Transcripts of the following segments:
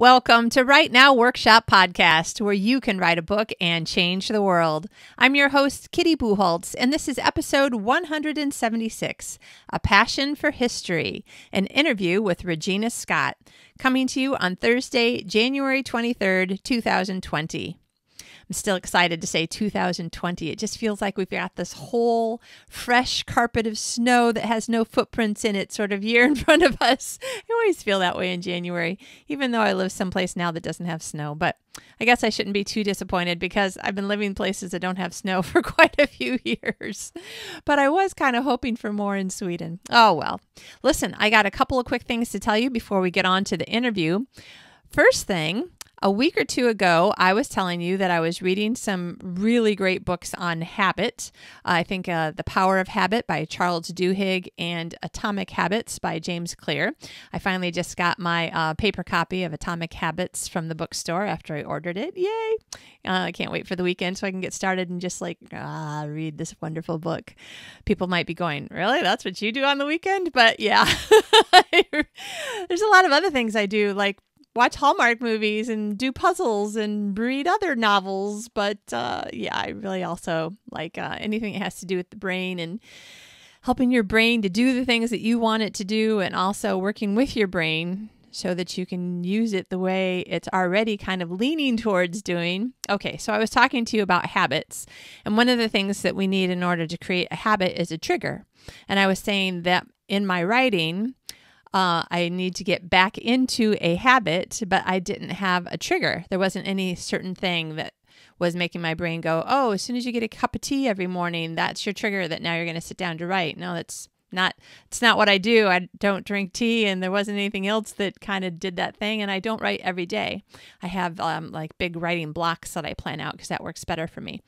Welcome to Write Now Workshop Podcast, where you can write a book and change the world. I'm your host, Kitty Bucholtz, and this is episode 176 A Passion for History, an interview with Regina Scott, coming to you on Thursday, January 23rd, 2020. I'm still excited to say 2020. It just feels like we've got this whole fresh carpet of snow that has no footprints in it sort of year in front of us. I always feel that way in January, even though I live someplace now that doesn't have snow. But I guess I shouldn't be too disappointed because I've been living places that don't have snow for quite a few years. But I was kind of hoping for more in Sweden. Oh, well. Listen, I got a couple of quick things to tell you before we get on to the interview. First thing, a week or two ago, I was telling you that I was reading some really great books on habit. I think uh, The Power of Habit by Charles Duhigg and Atomic Habits by James Clear. I finally just got my uh, paper copy of Atomic Habits from the bookstore after I ordered it. Yay! Uh, I can't wait for the weekend so I can get started and just like ah, read this wonderful book. People might be going, Really? That's what you do on the weekend? But yeah, there's a lot of other things I do, like watch Hallmark movies and do puzzles and read other novels. But uh, yeah, I really also like uh, anything that has to do with the brain and helping your brain to do the things that you want it to do, and also working with your brain so that you can use it the way it's already kind of leaning towards doing. Okay, so I was talking to you about habits, and one of the things that we need in order to create a habit is a trigger. And I was saying that in my writing, uh, I need to get back into a habit, but I didn't have a trigger. There wasn't any certain thing that was making my brain go, oh, as soon as you get a cup of tea every morning, that's your trigger that now you're going to sit down to write. No, that's not it's not what I do. I don't drink tea and there wasn't anything else that kind of did that thing and I don't write every day. I have um, like big writing blocks that I plan out because that works better for me.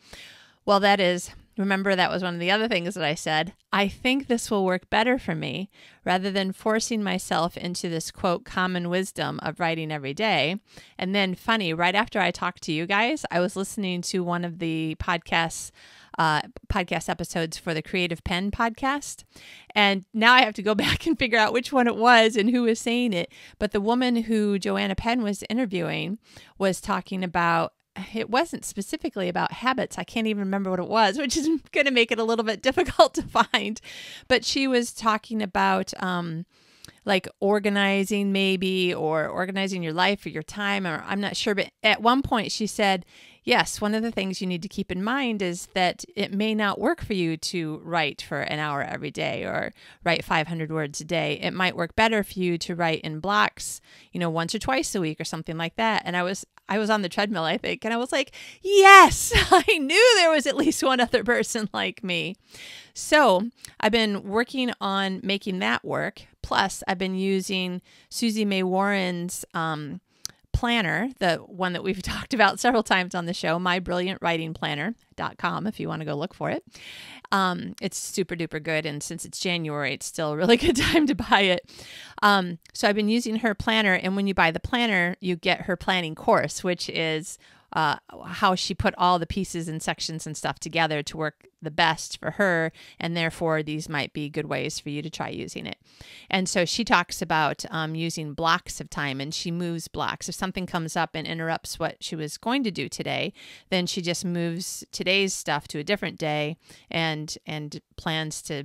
Well, that is Remember, that was one of the other things that I said. I think this will work better for me rather than forcing myself into this quote, common wisdom of writing every day. And then, funny, right after I talked to you guys, I was listening to one of the podcasts. Uh, podcast episodes for the Creative Penn podcast. And now I have to go back and figure out which one it was and who was saying it. But the woman who Joanna Penn was interviewing was talking about it wasn't specifically about habits. I can't even remember what it was, which is going to make it a little bit difficult to find. But she was talking about um, like organizing, maybe, or organizing your life or your time, or I'm not sure. But at one point, she said, yes, one of the things you need to keep in mind is that it may not work for you to write for an hour every day or write 500 words a day. It might work better for you to write in blocks, you know, once or twice a week or something like that. And I was I was on the treadmill, I think, and I was like, "Yes, I knew there was at least one other person like me." So, I've been working on making that work. Plus, I've been using Susie May Warren's um, planner, the one that we've talked about several times on the show, mybrilliantwritingplanner.com if you want to go look for it. Um, it's super duper good. And since it's January, it's still a really good time to buy it. Um, so I've been using her planner. And when you buy the planner, you get her planning course, which is uh, how she put all the pieces and sections and stuff together to work the best for her. And therefore, these might be good ways for you to try using it. And so she talks about um, using blocks of time and she moves blocks. If something comes up and interrupts what she was going to do today, then she just moves today's stuff to a different day and and plans to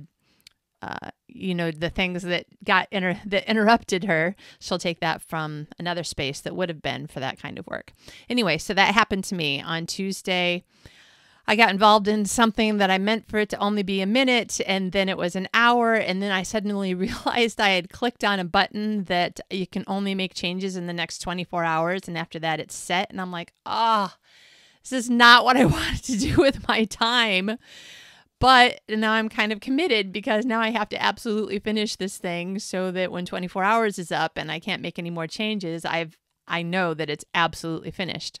uh, you know the things that got inter- that interrupted her she'll take that from another space that would have been for that kind of work. Anyway so that happened to me on tuesday. I got involved in something that i meant for it to only be a minute and then it was an hour and then i suddenly realized i had clicked on a button that you can only make changes in the next 24 hours and after that it's set and i'm like ah oh, this is not what i wanted to do with my time but now I'm kind of committed because now I have to absolutely finish this thing so that when 24 hours is up and I can't make any more changes, I've I know that it's absolutely finished.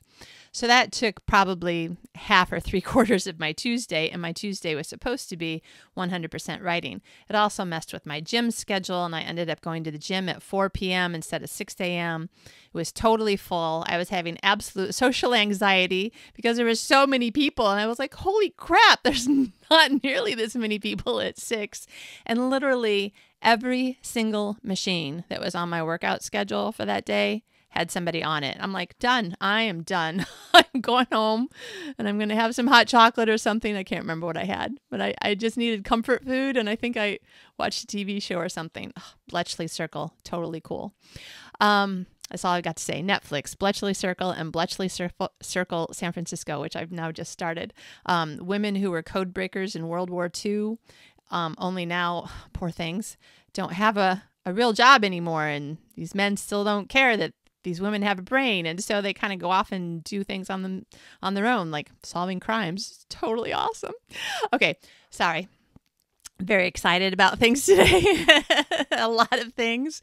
So that took probably half or three quarters of my Tuesday, and my Tuesday was supposed to be 100% writing. It also messed with my gym schedule, and I ended up going to the gym at 4 p.m. instead of 6 a.m. It was totally full. I was having absolute social anxiety because there were so many people, and I was like, holy crap, there's not nearly this many people at 6. And literally every single machine that was on my workout schedule for that day had somebody on it. I'm like, done. I am done. I'm going home and I'm going to have some hot chocolate or something. I can't remember what I had, but I, I just needed comfort food. And I think I watched a TV show or something. Ugh, Bletchley Circle, totally cool. Um, that's all I've got to say. Netflix, Bletchley Circle, and Bletchley Circle, Circle San Francisco, which I've now just started. Um, women who were code breakers in World War II, um, only now, poor things, don't have a, a real job anymore. And these men still don't care that these women have a brain and so they kind of go off and do things on them on their own like solving crimes. It's totally awesome. Okay sorry. Very excited about things today. A lot of things.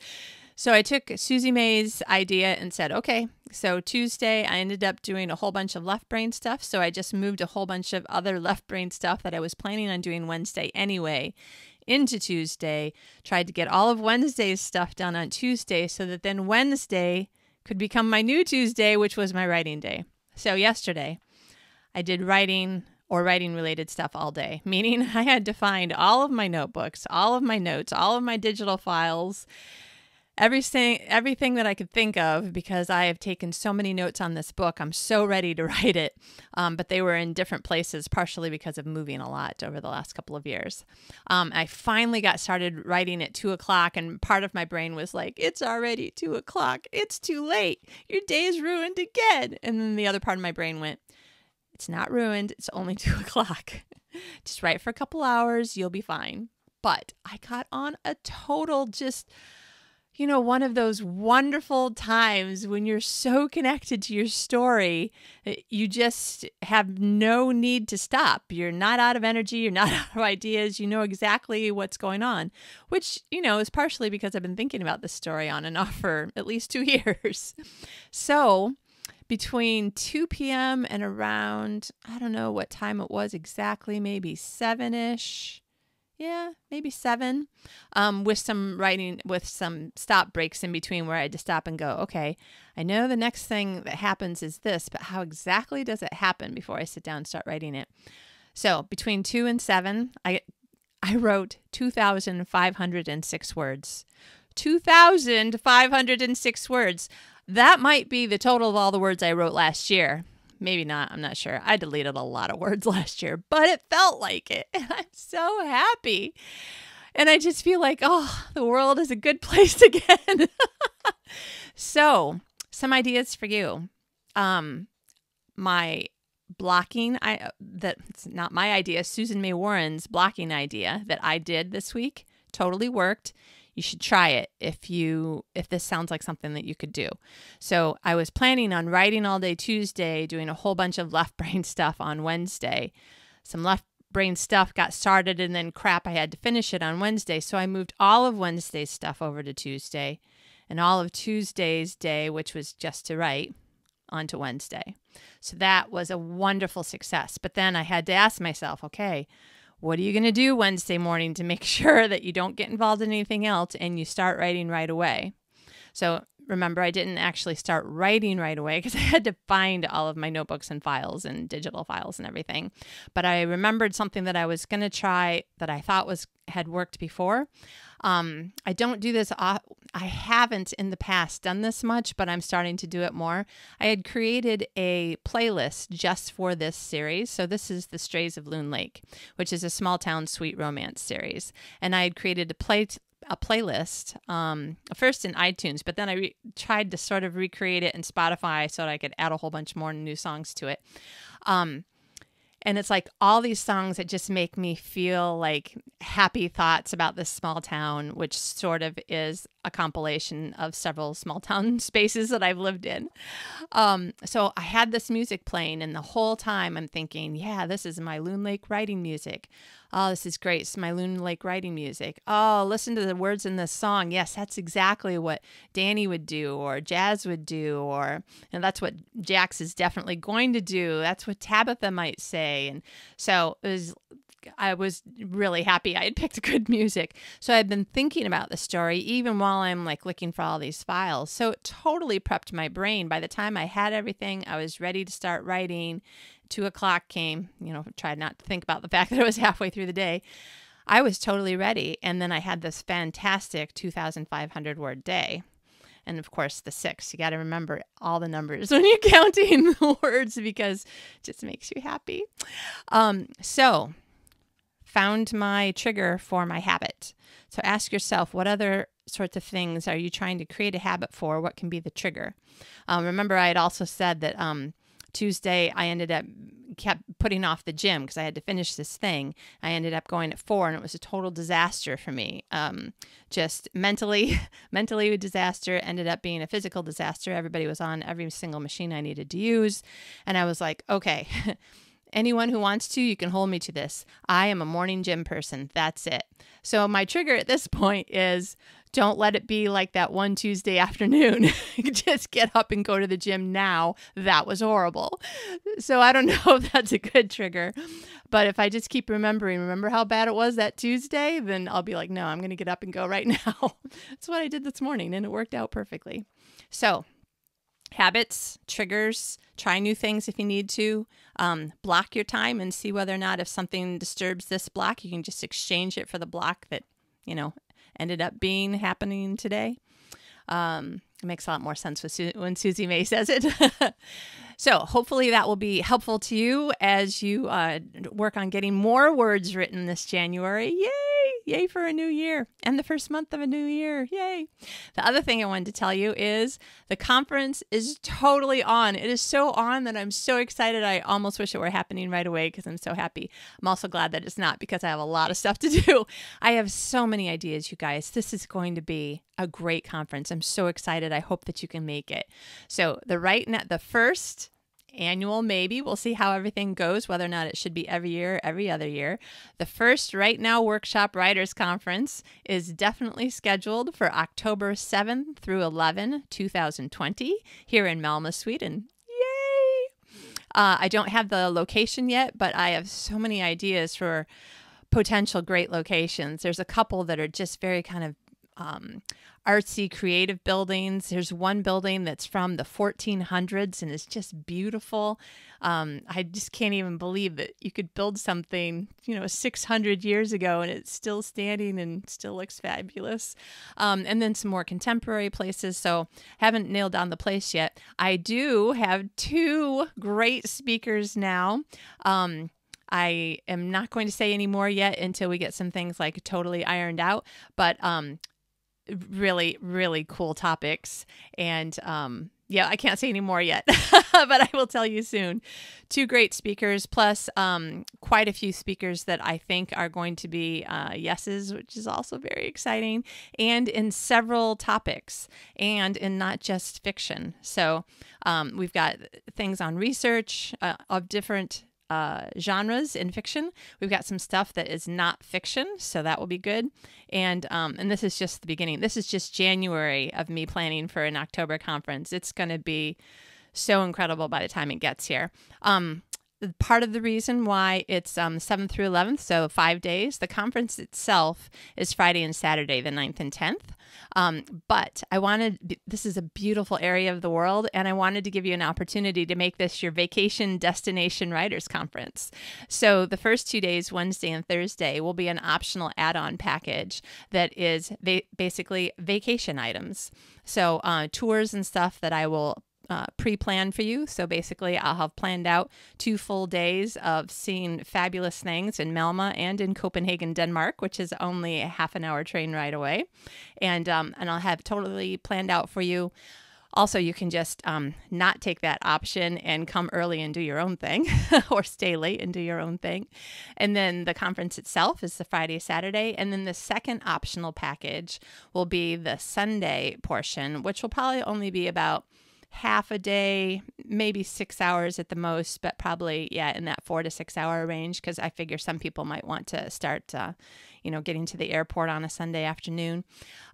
So I took Susie May's idea and said, okay, so Tuesday I ended up doing a whole bunch of left brain stuff. So I just moved a whole bunch of other left brain stuff that I was planning on doing Wednesday anyway into Tuesday. Tried to get all of Wednesday's stuff done on Tuesday so that then Wednesday could become my new Tuesday, which was my writing day. So yesterday I did writing or writing related stuff all day, meaning I had to find all of my notebooks, all of my notes, all of my digital files everything everything that I could think of because I have taken so many notes on this book. I'm so ready to write it, um, but they were in different places, partially because of moving a lot over the last couple of years. Um, I finally got started writing at two o'clock, and part of my brain was like, "It's already two o'clock. It's too late. Your day is ruined again." And then the other part of my brain went, "It's not ruined. It's only two o'clock. just write for a couple hours. You'll be fine." But I got on a total just you know, one of those wonderful times when you're so connected to your story, uh, you just have no need to stop. You're not out of energy, you're not out of ideas, you know exactly what's going on, which, you know, is partially because I've been thinking about this story on and off for at least two years. So, between 2 p.m. and around, I don't know what time it was exactly, maybe 7 ish yeah, maybe seven, um, with some writing, with some stop breaks in between where I had to stop and go, okay, I know the next thing that happens is this, but how exactly does it happen before I sit down and start writing it? So between two and seven, I, I wrote 2,506 words. 2,506 words. That might be the total of all the words I wrote last year maybe not. I'm not sure. I deleted a lot of words last year, but it felt like it. And I'm so happy. And I just feel like, oh, the world is a good place again. so, some ideas for you. Um, my blocking I that it's not my idea, Susan May Warren's blocking idea that I did this week totally worked you should try it if you if this sounds like something that you could do. So I was planning on writing all day Tuesday, doing a whole bunch of left brain stuff on Wednesday. Some left brain stuff got started and then crap I had to finish it on Wednesday. So I moved all of Wednesday's stuff over to Tuesday and all of Tuesday's day, which was just to write, onto Wednesday. So that was a wonderful success. But then I had to ask myself, okay, what are you going to do Wednesday morning to make sure that you don't get involved in anything else and you start writing right away? So remember, I didn't actually start writing right away because I had to find all of my notebooks and files and digital files and everything. But I remembered something that I was going to try that I thought was had worked before. Um, I don't do this. I haven't in the past done this much, but I'm starting to do it more. I had created a playlist just for this series. So this is the Strays of Loon Lake, which is a small town sweet romance series, and I had created a play a playlist um, first in iTunes, but then I tried to sort of recreate it in Spotify so that I could add a whole bunch more new songs to it. Um, and it's like all these songs that just make me feel like happy thoughts about this small town, which sort of is a compilation of several small town spaces that I've lived in. Um, so I had this music playing, and the whole time I'm thinking, yeah, this is my Loon Lake writing music. Oh, this is great. It's my Loon Lake writing music. Oh, listen to the words in this song. Yes, that's exactly what Danny would do, or Jazz would do, or and that's what Jax is definitely going to do. That's what Tabitha might say. And so it was I was really happy I had picked good music. So I'd been thinking about the story even while I'm like looking for all these files. So it totally prepped my brain. By the time I had everything, I was ready to start writing. Two o'clock came, you know, tried not to think about the fact that it was halfway through the day. I was totally ready. And then I had this fantastic 2,500 word day. and of course the six. You got to remember all the numbers when you're counting the words because it just makes you happy. Um, so, found my trigger for my habit. So ask yourself, what other sorts of things are you trying to create a habit for? What can be the trigger? Um, remember, I had also said that um, Tuesday I ended up kept putting off the gym because I had to finish this thing. I ended up going at four, and it was a total disaster for me. Um, just mentally, mentally a disaster. Ended up being a physical disaster. Everybody was on every single machine I needed to use, and I was like, okay. Anyone who wants to, you can hold me to this. I am a morning gym person. That's it. So, my trigger at this point is don't let it be like that one Tuesday afternoon. Just get up and go to the gym now. That was horrible. So I don't know if that's a good trigger. But if I just keep remembering, remember how bad it was that Tuesday, then I'll be like, no, I'm going to get up and go right now. that's what I did this morning, and it worked out perfectly. So, habits, triggers, try new things if you need to. Um, block your time and see whether or not if something disturbs this block, you can just exchange it for the block that, you know, ended up being happening today. Um, it makes a lot more sense Su- when Susie May says it. so, hopefully, that will be helpful to you as you uh, work on getting more words written this January. Yay! Yay for a new year and the first month of a new year. Yay. The other thing I wanted to tell you is the conference is totally on. It is so on that I'm so excited. I almost wish it were happening right away because I'm so happy. I'm also glad that it's not because I have a lot of stuff to do. I have so many ideas, you guys. This is going to be a great conference. I'm so excited. I hope that you can make it. So, the Write Now, the first annual, maybe. We'll see how everything goes, whether or not it should be every year, every other year. The first Write Now Workshop Writers Conference is definitely scheduled for October 7th through 11, 2020, here in Malmö, Sweden. Yay! Uh, I don't have the location yet, but I have so many ideas for potential great locations. There's a couple that are just very kind of um, artsy, creative buildings. There's one building that's from the 1400s and it's just beautiful. Um, I just can't even believe that you could build something, you know, 600 years ago and it's still standing and still looks fabulous. Um, and then some more contemporary places. So haven't nailed down the place yet. I do have two great speakers now. Um, I am not going to say any more yet until we get some things like totally ironed out. But um, really, really cool topics. And um, yeah, I can't say any more yet, but I will tell you soon. Two great speakers, plus um, quite a few speakers that I think are going to be uh, yeses, which is also very exciting, and in several topics, and in not just fiction. So um, we've got things on research uh, of different uh, genres in fiction. We've got some stuff that is not fiction, so that will be good. And um, and this is just the beginning. This is just January of me planning for an October conference. It's going to be so incredible by the time it gets here. Um, part of the reason why it's um, 7th through 11th, so five days. The conference itself is Friday and Saturday, the 9th and 10th. Um, but I wanted, this is a beautiful area of the world, and I wanted to give you an opportunity to make this your vacation destination writers conference. So the first two days, Wednesday and Thursday, will be an optional add on package that is va- basically vacation items. So, uh, tours and stuff that I will uh, pre planned for you. So basically, I'll have planned out two full days of seeing fabulous things in Malmö and in Copenhagen, Denmark, which is only a half an hour train ride away. And, um, and I'll have totally planned out for you. Also, you can just um, not take that option and come early and do your own thing, or stay late and do your own thing. And then the conference itself is the Friday, Saturday. And then the second optional package will be the Sunday portion, which will probably only be about half a day, maybe six hours at the most, but probably, yeah, in that four to six hour range because I figure some people might want to start, uh, you know, getting to the airport on a Sunday afternoon.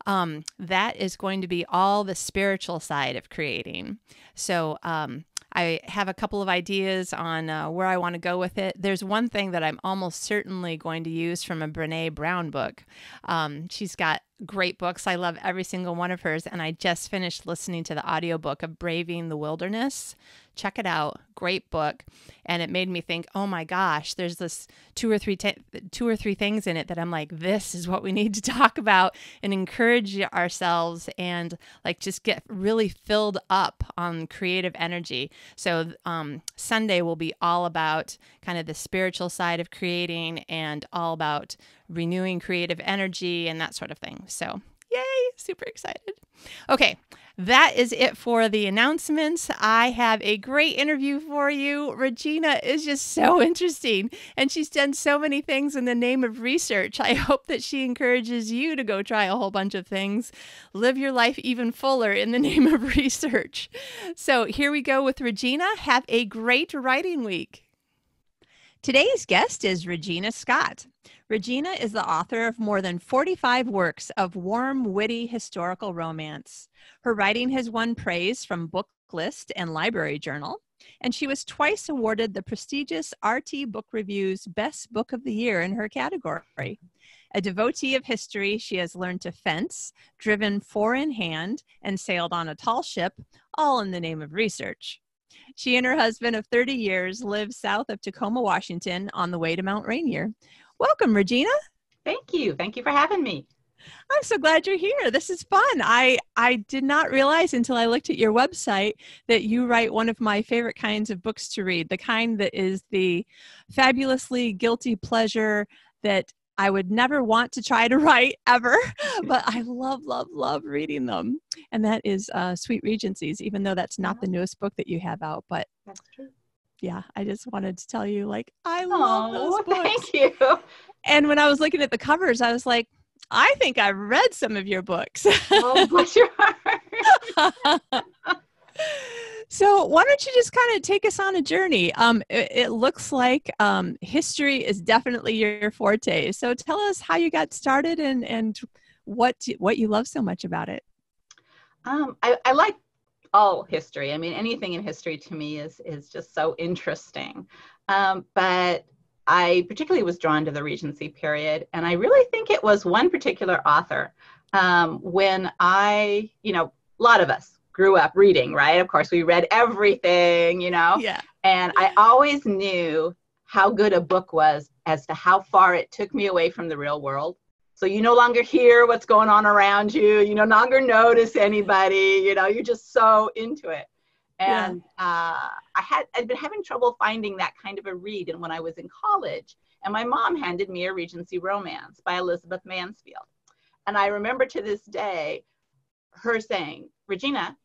Um, that is going to be all the spiritual side of creating. So, um, I have a couple of ideas on uh, where I want to go with it. There's one thing that I'm almost certainly going to use from a Brene Brown book. Um, she's got great books. I love every single one of hers. And I just finished listening to the audiobook of Braving the Wilderness. Check it out. Great book. And it made me think, oh my gosh, there's this two or three t- two or three things in it that I'm like, this is what we need to talk about and encourage ourselves and like just get really filled up on creative energy. So um, Sunday will be all about kind of the spiritual side of creating and all about renewing creative energy and that sort of thing. So, yay, super excited. Okay, that is it for the announcements. I have a great interview for you. Regina is just so interesting, and she's done so many things in the name of research. I hope that she encourages you to go try a whole bunch of things, live your life even fuller in the name of research. So, here we go with Regina. Have a great writing week. Today's guest is Regina Scott. Regina is the author of more than 45 works of warm, witty historical romance. Her writing has won praise from Booklist and Library Journal, and she was twice awarded the prestigious RT Book Review's Best Book of the Year in her category. A devotee of history, she has learned to fence, driven four in hand, and sailed on a tall ship, all in the name of research. She and her husband of 30 years live south of Tacoma, Washington, on the way to Mount Rainier. Welcome, Regina. Thank you. Thank you for having me. I'm so glad you're here. This is fun. I I did not realize until I looked at your website that you write one of my favorite kinds of books to read, the kind that is the fabulously guilty pleasure that I would never want to try to write ever, but I love, love, love reading them. And that is uh, Sweet Regencies, even though that's not the newest book that you have out. But that's true. Yeah, I just wanted to tell you, like, I love those books. Thank you. And when I was looking at the covers, I was like, I think I've read some of your books. oh, bless your heart. So, why don't you just kind of take us on a journey? Um, it, it, looks like um, history is definitely your forte. So, tell us how you got started and and what what you love so much about it. Um, I, I like all history. I mean, anything in history to me is is just so interesting. Um, but I particularly was drawn to the Regency period, and I really think it was one particular author. Um, when I, you know, a lot of us grew up reading, right? Of course, we read everything, you know? Yeah. And I always knew how good a book was as to how far it took me away from the real world. So you no longer hear what's going on around you, you no longer notice anybody, you know, you're just so into it. And yeah. uh, I had I'd been having trouble finding that kind of a read, and when I was in college, and my mom handed me a Regency romance by Elizabeth Mansfield, and I remember to this day her saying, "Regina,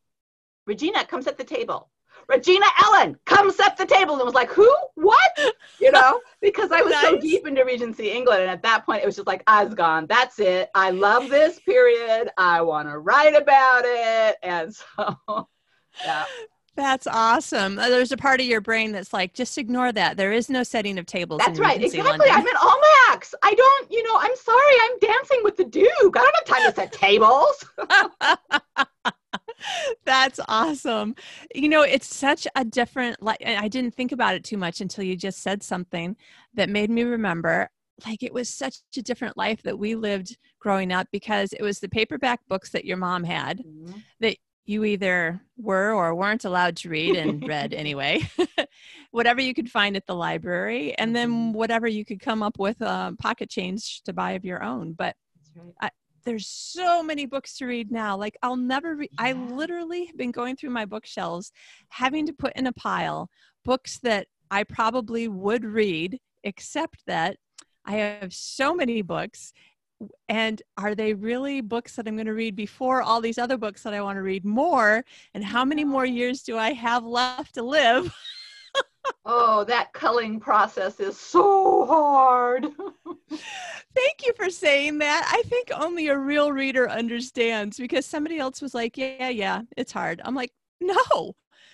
Regina, come set the table. Regina Ellen, come set the table. And was like, who? What? You know, because I was nice. so deep into Regency England. And at that point, it was just like, I was gone. That's it. I love this period. I want to write about it. And so, yeah. That's awesome. Uh, there's a part of your brain that's like, just ignore that. There is no setting of tables. That's right. Exactly. I'm in Almack's. I don't, you know, I'm sorry. I'm dancing with the Duke. I don't have time to set tables. That's awesome. You know, it's such a different like I didn't think about it too much until you just said something that made me remember like it was such a different life that we lived growing up because it was the paperback books that your mom had mm-hmm. that you either were or weren't allowed to read and read anyway whatever you could find at the library and then mm-hmm. whatever you could come up with uh, pocket change to buy of your own but right. I, there's so many books to read now. Like I'll never read, yeah. I literally have been going through my bookshelves, having to put in a pile books that I probably would read, except that I have so many books. And are they really books that I'm going to read before all these other books that I want to read more? And how many more years do I have left to live? oh, that culling process is so hard. Thank you for saying that. I think only a real reader understands because somebody else was like, yeah, yeah, it's hard. I'm like, no,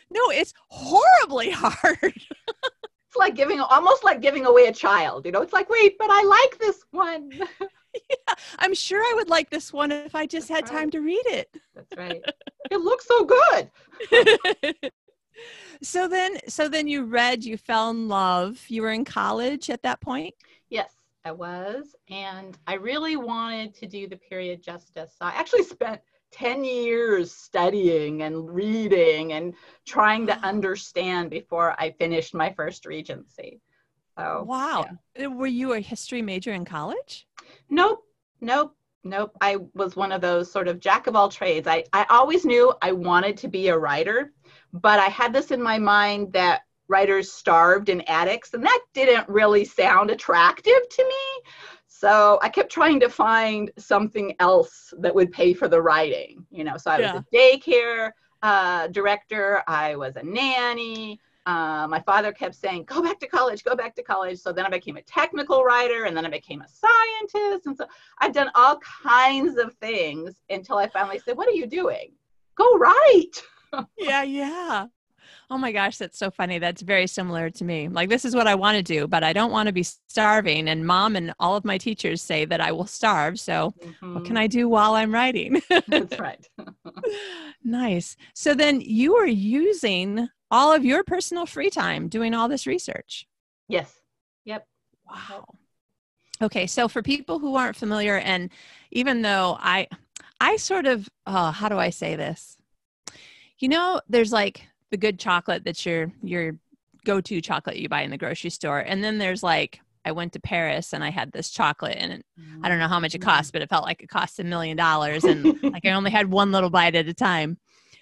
no, it's horribly hard. it's like giving, almost like giving away a child. You know, it's like, wait, but I like this one. yeah, I'm sure I would like this one if I just That's had right. time to read it. That's right. It looks so good so then so then you read you fell in love you were in college at that point yes I was. And I really wanted to do the period justice. So I actually spent 10 years studying and reading and trying to understand before I finished my first regency. So, wow. Yeah. Uh, were you a history major in college? Nope. Nope. Nope. I was one of those sort of jack of all trades. I, I always knew I wanted to be a writer, but I had this in my mind that writers starved in attics, and that didn't really sound attractive to me. So I kept trying to find something else that would pay for the writing. You know, so I yeah. was a daycare uh, director, I was a nanny. Uh, my father kept saying, go back to college, go back to college. So then I became a technical writer and then I became a scientist. And so I've done all kinds of things until I finally said, what are you doing? Go write. yeah, yeah. Oh my gosh, that's so funny. That's very similar to me. Like, this is what I want to do, but I don't want to be starving. And mom and all of my teachers say that I will starve. So, mm-hmm. what can I do while I'm writing? that's right. nice. So, then you are using all of your personal free time doing all this research. Yes. Yep. Wow. Okay, so for people who aren't familiar, and even though I, I sort of, uh, how do I say this? You know, there's like the good chocolate that's your your go-to chocolate you buy in the grocery store, and then there's like I went to Paris and I had this chocolate and it, I don't know how much it cost, but it felt like it cost a million dollars and like I only had one little bite at a time.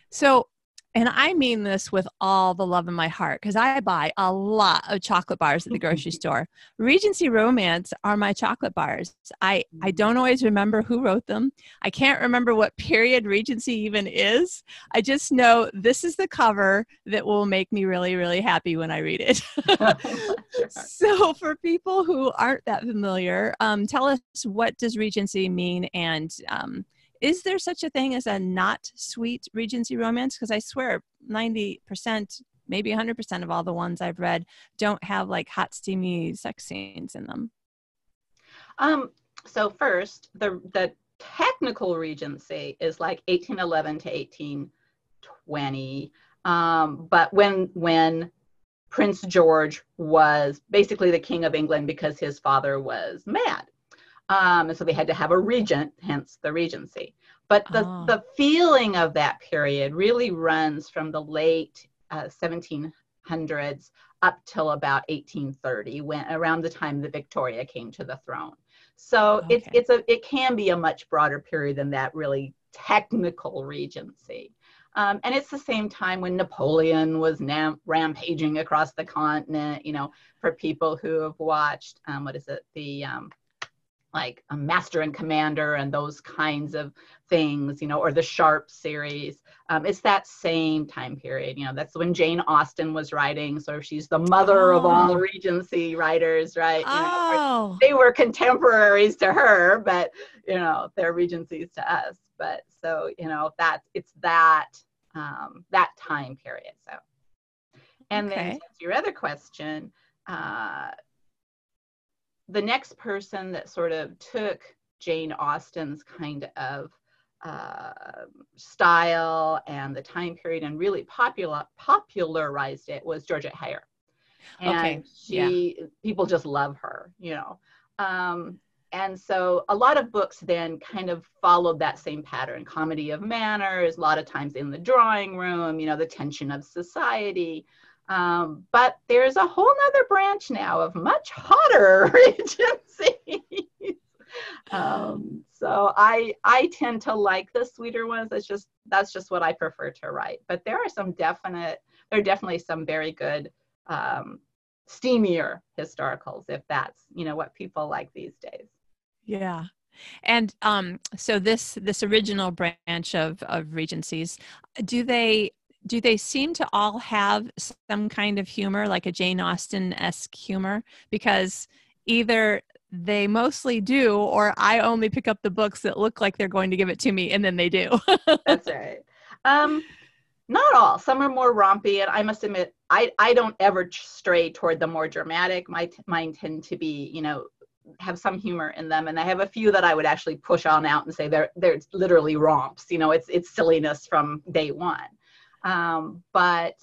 So and I mean this with all the love in my heart because I buy a lot of chocolate bars at the grocery store. Regency Romance are my chocolate bars. I, I mm. don't always remember who wrote them. I can't remember what period Regency even is. I just know this is the cover that will make me really, really happy when I read it. so, for people who aren't that familiar, um, tell us what does Regency mean and um, is there such a thing as a not sweet Regency romance? Because I swear 90%, maybe 100% of all the ones I've read don't have like hot, steamy sex scenes in them. Um, so first, the, the technical Regency is like 1811 to 1820. Um, but when, when Prince George was basically the king of England because his father was mad. Um, and so they had to have a regent, hence the regency. But the, oh. the feeling of that period really runs from the late uh, 1700s up till about 1830, when around the time that Victoria came to the throne. So okay. it's it's a it can be a much broader period than that really technical regency. Um, and it's the same time when Napoleon was nam- rampaging across the continent. You know, for people who have watched um, what is it the um, like a master and commander and those kinds of things you know or the Sharpe series um, it's that same time period you know that's when jane austen was writing so she's the mother oh. of all oh. regency writers right oh. Know, they were contemporaries to her but you know they're regencies to us but so you know that it's that um, that time period so and okay. then your other question uh, the next person that sort of took Jane Austen's kind of uh, style and the time period and really popular popularized it was Georgette Heyer. And okay. she yeah. people just love her, you know. Um, and so a lot of books then kind of followed that same pattern comedy of manners a lot of times in the drawing room you know the tension of society um, but there's a whole nother branch now of much hotter regencies. um, so I I tend to like the sweeter ones. That's just that's just what I prefer to write. But there are some definite there are definitely some very good um, steamier historicals if that's you know what people like these days. Yeah. And um, so this this original branch of of regencies, do they do they seem to all have some kind of humor, like a Jane Austen esque humor? Because either they mostly do, or I only pick up the books that look like they're going to give it to me, and then they do. That's right. Um, not all. Some are more rompy, and I must admit, I I don't ever stray toward the more dramatic. My mine tend to be, you know, have some humor in them and i have a few that i would actually push on out and say they're they're literally romps you know it's it's silliness from day one um, but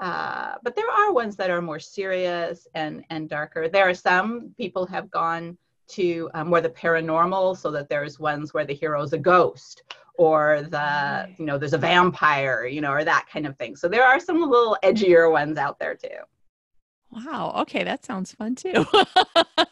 uh, but there are ones that are more serious and and darker. There are some people have gone to um, more the paranormal, so that there's ones where the hero's a ghost or the you know there's a vampire you know or that kind of thing. So there are some little edgier ones out there too. Wow. Okay. That sounds fun too.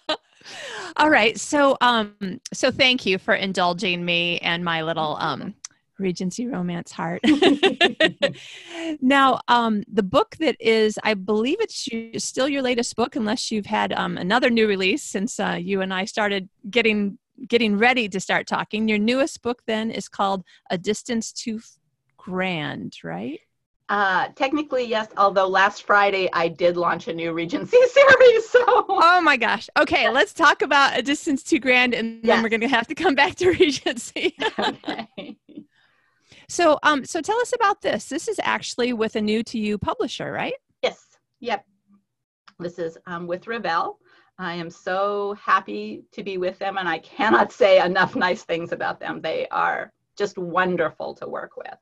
All right. So um so thank you for indulging me and my little um Regency Romance Heart. now, um, the book that is, I believe it's still your latest book, unless you've had um, another new release since uh, you and I started getting getting ready to start talking. Your newest book then is called A Distance Too Grand, right? Uh, technically, yes. Although last Friday I did launch a new Regency series. So. Oh my gosh. Okay, let's talk about a distance too grand, and yes. then we're going to have to come back to Regency. okay. So, um, so tell us about this. This is actually with a new to you publisher, right? Yes. Yep. This is um, with Revell. I am so happy to be with them, and I cannot say enough nice things about them. They are just wonderful to work with.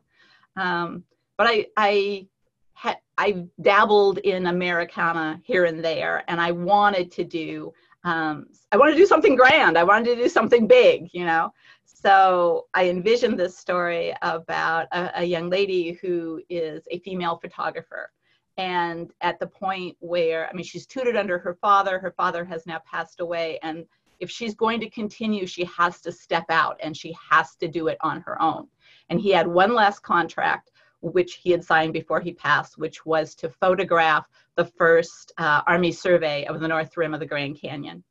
Um, but I, I had I dabbled in Americana here and there, and I wanted to do um, I wanted to do something grand. I wanted to do something big, you know. So I envisioned this story about a, a young lady who is a female photographer and at the point where i mean she's tutored under her father her father has now passed away and if she's going to continue she has to step out and she has to do it on her own and he had one last contract which he had signed before he passed which was to photograph the first uh, army survey of the north rim of the grand canyon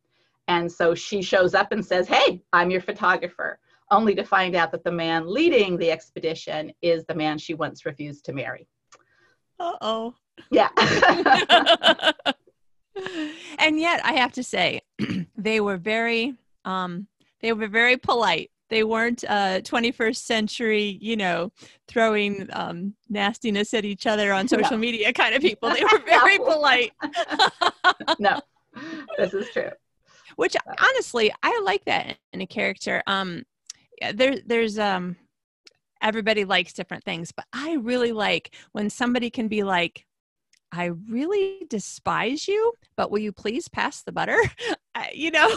and so she shows up and says hey i'm your photographer only to find out that the man leading the expedition is the man she once refused to marry uh-oh yeah. and yet I have to say they were very um they were very polite. They weren't uh 21st century, you know, throwing um nastiness at each other on social no. media kind of people. They were very polite. no. This is true. Which honestly, I like that in a character. Um there there's um everybody likes different things, but I really like when somebody can be like I really despise you, but will you please pass the butter? you know,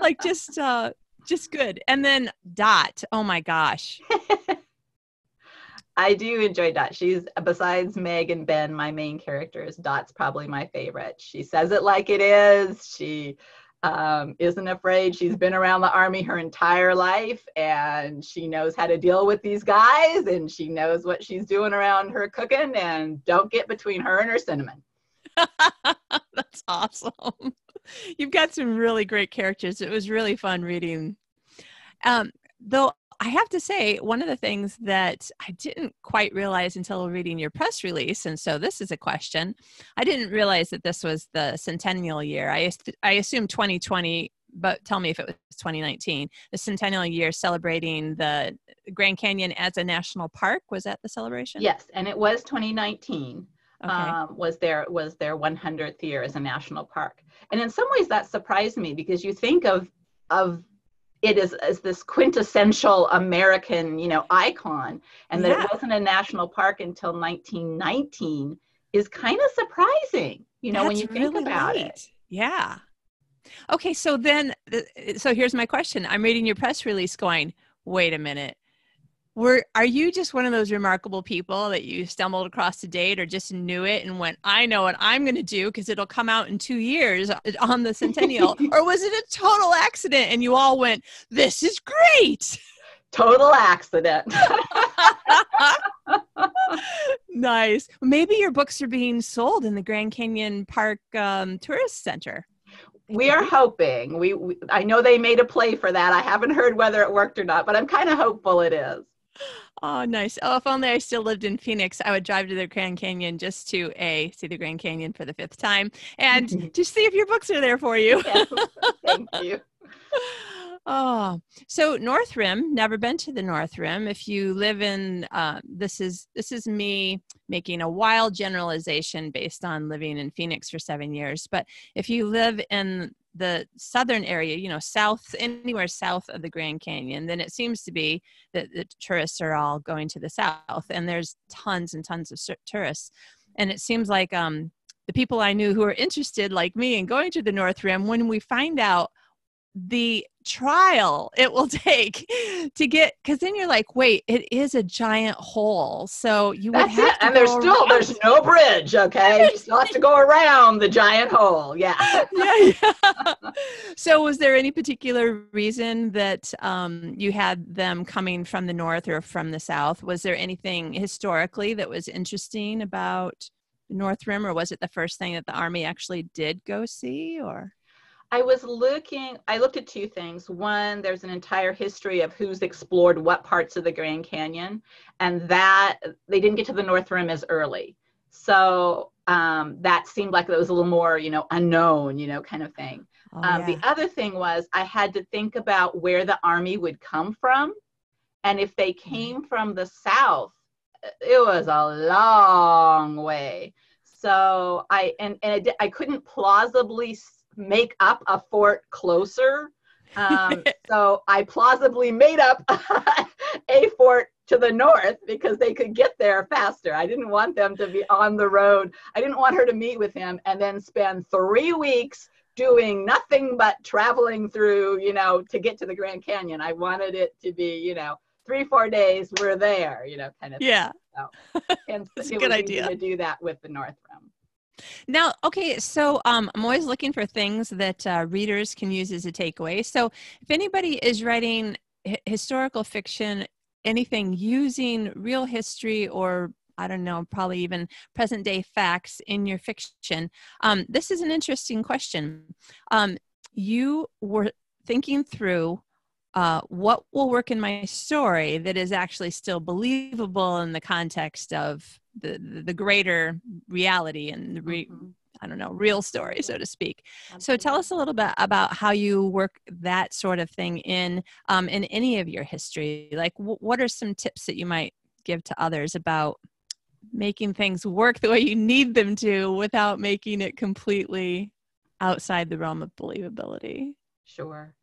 like just, uh, just good. And then Dot, oh my gosh. I do enjoy Dot. She's besides Meg and Ben, my main characters. Dot's probably my favorite. She says it like it is. She um, isn't afraid. She's been around the army her entire life and she knows how to deal with these guys and she knows what she's doing around her cooking and don't get between her and her cinnamon. That's awesome. You've got some really great characters. It was really fun reading. Um, though I have to say, one of the things that I didn't quite realize until reading your press release, and so this is a question, I didn't realize that this was the centennial year. I, I assume 2020, but tell me if it was 2019, the centennial year celebrating the Grand Canyon as a national park. Was that the celebration? Yes, and it was 2019. Okay. Um, was their was their 100th year as a national park, and in some ways that surprised me because you think of of it is as this quintessential American, you know, icon, and that yeah. it wasn't a national park until 1919 is kind of surprising, you know, That's when you think really about late. it. Yeah. Okay, so then, so here's my question. I'm reading your press release, going, wait a minute were are you just one of those remarkable people that you stumbled across a date or just knew it and went i know what i'm going to do because it'll come out in two years uh, on the centennial or was it a total accident and you all went this is great! Total accident. Nice. Maybe your books are being sold in the grand canyon park um, tourist center. We are hoping. We, we, i know they made a play for that. I haven't heard whether it worked or not but i'm kind of hopeful it is Oh, nice. Oh, if only I still lived in Phoenix, I would drive to the Grand Canyon just to A, see the Grand Canyon for the fifth time and just see if your books are there for you. Yes. Thank you. Oh, so North Rim. Never been to the North Rim. If you live in, uh, this is this is me making a wild generalization based on living in Phoenix for seven years. But if you live in the southern area, you know, south, anywhere south of the Grand Canyon, then it seems to be that the tourists are all going to the south, and there's tons and tons of tourists. And it seems like um, the people I knew who are interested, like me, in going to the North Rim, when we find out the trial it will take to get because then you're like wait it is a giant hole so you That's would have it. to and there's go still there's no bridge, okay? You still have to go around the giant hole. Yeah. yeah, yeah. so was there any particular reason that um, you had them coming from the north or from the south was there anything historically that was interesting about the north rim or was it the first thing that the army actually did go see or I was looking, I looked at two things. One, there's an entire history of who's explored what parts of the Grand Canyon, and that they didn't get to the North Rim as early. So um, that seemed like it was a little more, you know, unknown, you know, kind of thing. oh, um, yeah. The other thing was I had to think about where the army would come from. And if they Mm-hmm. came from the south, it was a long way. So I and, and I, di- I couldn't plausibly make up a fort closer. Um, so I plausibly made up a fort to the north because they could get there faster. I didn't want them to be on the road. I didn't want her to meet with him and then spend three weeks doing nothing but traveling through, you know, to get to the Grand Canyon. I wanted it to be, you know, three, four days, we're there, you know, kind of thing. yeah And That's a good was idea. to do that with the North Rim. Now, okay, so um, I'm always looking for things that uh, readers can use as a takeaway. So, if anybody is writing hi- historical fiction, anything using real history or I don't know, probably even present day facts in your fiction, um, this is an interesting question. Um, you were thinking through uh, what will work in my story that is actually still believable in the context of the, the, greater reality and the re, Mhm. I don't know, real story, so to speak. So tell us a little bit about how you work that sort of thing in um, in any of your history. Like, w- what are some tips that you might give to others about making things work the way you need them to without making it completely outside the realm of believability? Sure.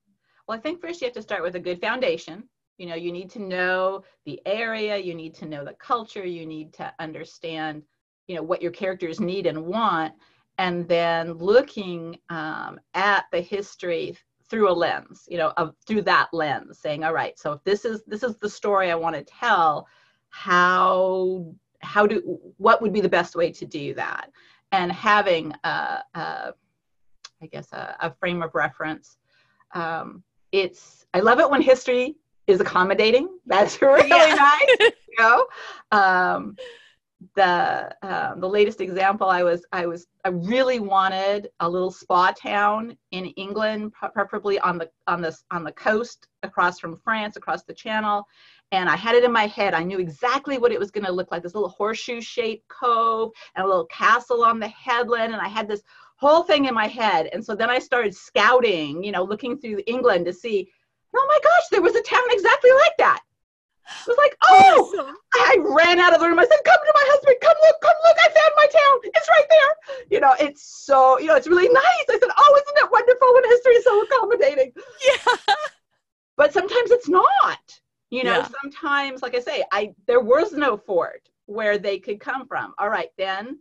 Well, I think first you have to start with a good foundation. You know, you need to know the area, you need to know the culture, you need to understand, you know, what your characters need and want, and then looking um, at the history through a lens, you know, of through that lens, saying, all right, so if this is this is the story I want to tell, how how do what would be the best way to do that, and having a, a I guess a, a frame of reference um, it's i love it when history is accommodating. That's really Yeah. nice you know? Um, the um, the latest example i was i was i really wanted a little spa town in england preferably on the on this on the coast across from france across the channel. And i had it in my head. I knew exactly what it was going to look like this little horseshoe shaped cove and a little castle on the headland. And i had this whole thing in my head. And so then I started scouting, you know, looking through England to see, oh my gosh, there was a town exactly like that. It was like, oh, Awesome. I ran out of the room. I said, come to my husband, come look, come look, I found my town. It's right there. You know, it's so, you know, it's really nice. I said, oh, isn't it wonderful when history is so accommodating? Yeah. But sometimes it's not. You know, Yeah. sometimes, like I say, I there was no fort where they could come from. All right, then